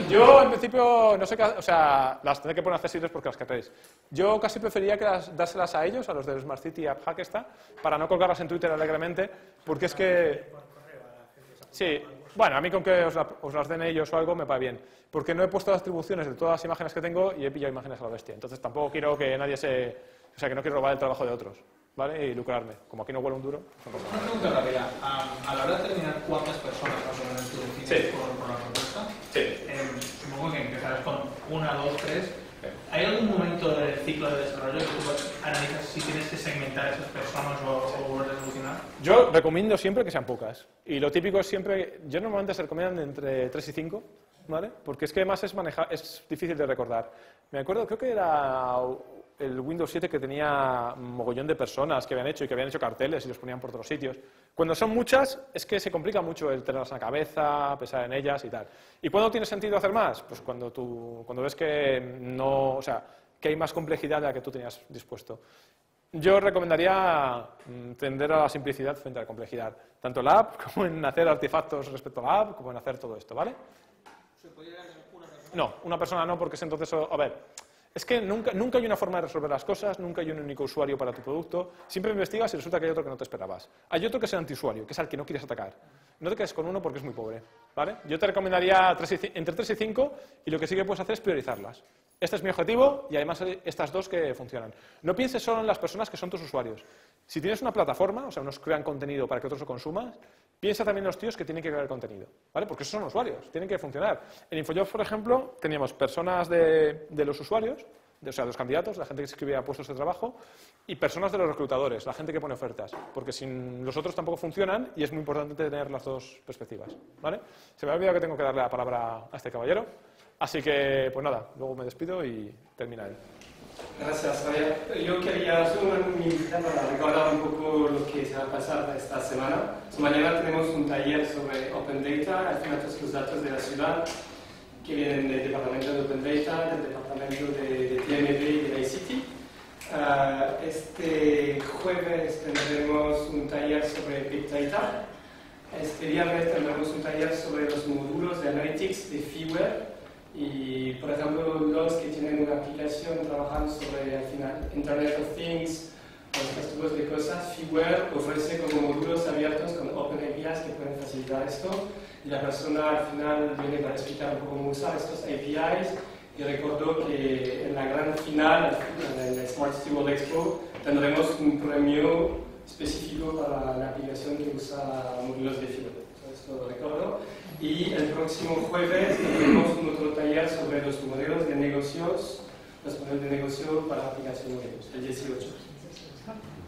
Speaker 2: Yo, en principio, no sé qué... O sea, las tendré que poner accesibles porque las querréis. Yo casi preferiría que las, dárselas a ellos, a los del Smart City esta, para no colgarlas en Twitter alegremente, porque es que... Sí, bueno, a mí con que os, la- os las den ellos o algo me va bien. Porque no he puesto las atribuciones de todas las imágenes que tengo y he pillado imágenes a la bestia. Entonces tampoco quiero que nadie se... O sea, que no quiero robar el trabajo de otros, ¿vale? Y lucrarme. Como aquí no huele un duro.
Speaker 6: Una pregunta rápida. A, a la hora de determinar cuántas personas más o menos tú defines
Speaker 2: Sí.
Speaker 6: por, por la propuesta,
Speaker 2: Sí.
Speaker 6: eh, supongo que empezarás con una, dos, tres. ¿Hay algún momento del ciclo de desarrollo que tú analizas si tienes que segmentar a esas personas o, o resolucionar?
Speaker 2: Yo recomiendo siempre que sean pocas. Y lo típico es siempre, yo normalmente se recomiendan entre 3 y 5, ¿vale? Porque es que además es, maneja, es difícil de recordar. Me acuerdo, creo que era el Windows 7 que tenía mogollón de personas que habían hecho y que habían hecho carteles y los ponían por otros sitios. Cuando son muchas, es que se complica mucho el tenerlas en la cabeza, pensar en ellas y tal. ¿Y cuándo tiene sentido hacer más? Pues cuando, tú, cuando ves que no, o sea, que hay más complejidad de la que tú tenías dispuesto. Yo recomendaría mm, tender a la simplicidad frente a la complejidad, tanto en la app como en hacer artefactos respecto a la app, como en hacer todo esto, ¿vale?
Speaker 6: ¿Se podría una persona?
Speaker 2: No, una persona no, porque es entonces, a ver, es que nunca, nunca hay una forma de resolver las cosas, nunca hay un único usuario para tu producto, siempre investigas y resulta que hay otro que no te esperabas. Hay otro que es el antisuario, que es al que no quieres atacar. No te quedes con uno porque es muy pobre, ¿vale? Yo te recomendaría y entre 3 y 5 y lo que sí que puedes hacer es priorizarlas. Este es mi objetivo y además estas dos que funcionan. No pienses solo en las personas que son tus usuarios. Si tienes una plataforma, o sea, unos crean contenido para que otros lo consuman, piensa también en los tíos que tienen que crear contenido, ¿vale? Porque esos son usuarios, tienen que funcionar. En InfoJobs, por ejemplo, teníamos personas de, de los usuarios, o sea, los candidatos, la gente que se escribía a puestos de trabajo, y personas de los reclutadores, la gente que pone ofertas, porque sin los otros tampoco funcionan y es muy importante tener las dos perspectivas, ¿vale? Se me ha olvidado que tengo que darle la palabra a este caballero, así que, pues nada, luego me despido y termina él.
Speaker 1: Gracias, Javier. Yo quería solo invitar a recordar un poco lo que se va a pasar esta semana. Mañana tenemos un taller sobre Open Data, al final los datos de la ciudad que vienen del departamento de Open Data, del departamento de, de TMB y de ICT. Ah, este jueves tendremos un taller sobre Big Data. Este viernes tendremos un taller sobre los módulos de Analytics de Feeware Y, por ejemplo, los que tienen una aplicación trabajan sobre, al final, Internet of Things, o estos tipos de cosas. Figware ofrece como módulos abiertos con Open APIs que pueden facilitar esto. Y la persona al final viene para explicar un poco cómo usar estos APIs. Y recuerdo que en la gran final, en el Smart City World Expo, tendremos un premio específico para la aplicación que usa módulos de Figware. Esto lo recuerdo. Y el próximo jueves tendremos un otro taller sobre los modelos de negocios, los modelos de negocio para aplicación web, el 18.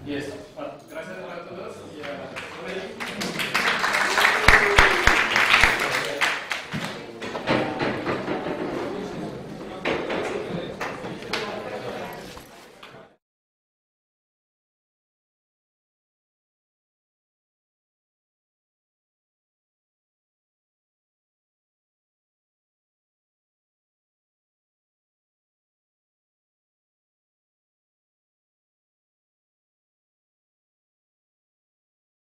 Speaker 1: Y eso. Bueno, gracias a todos y a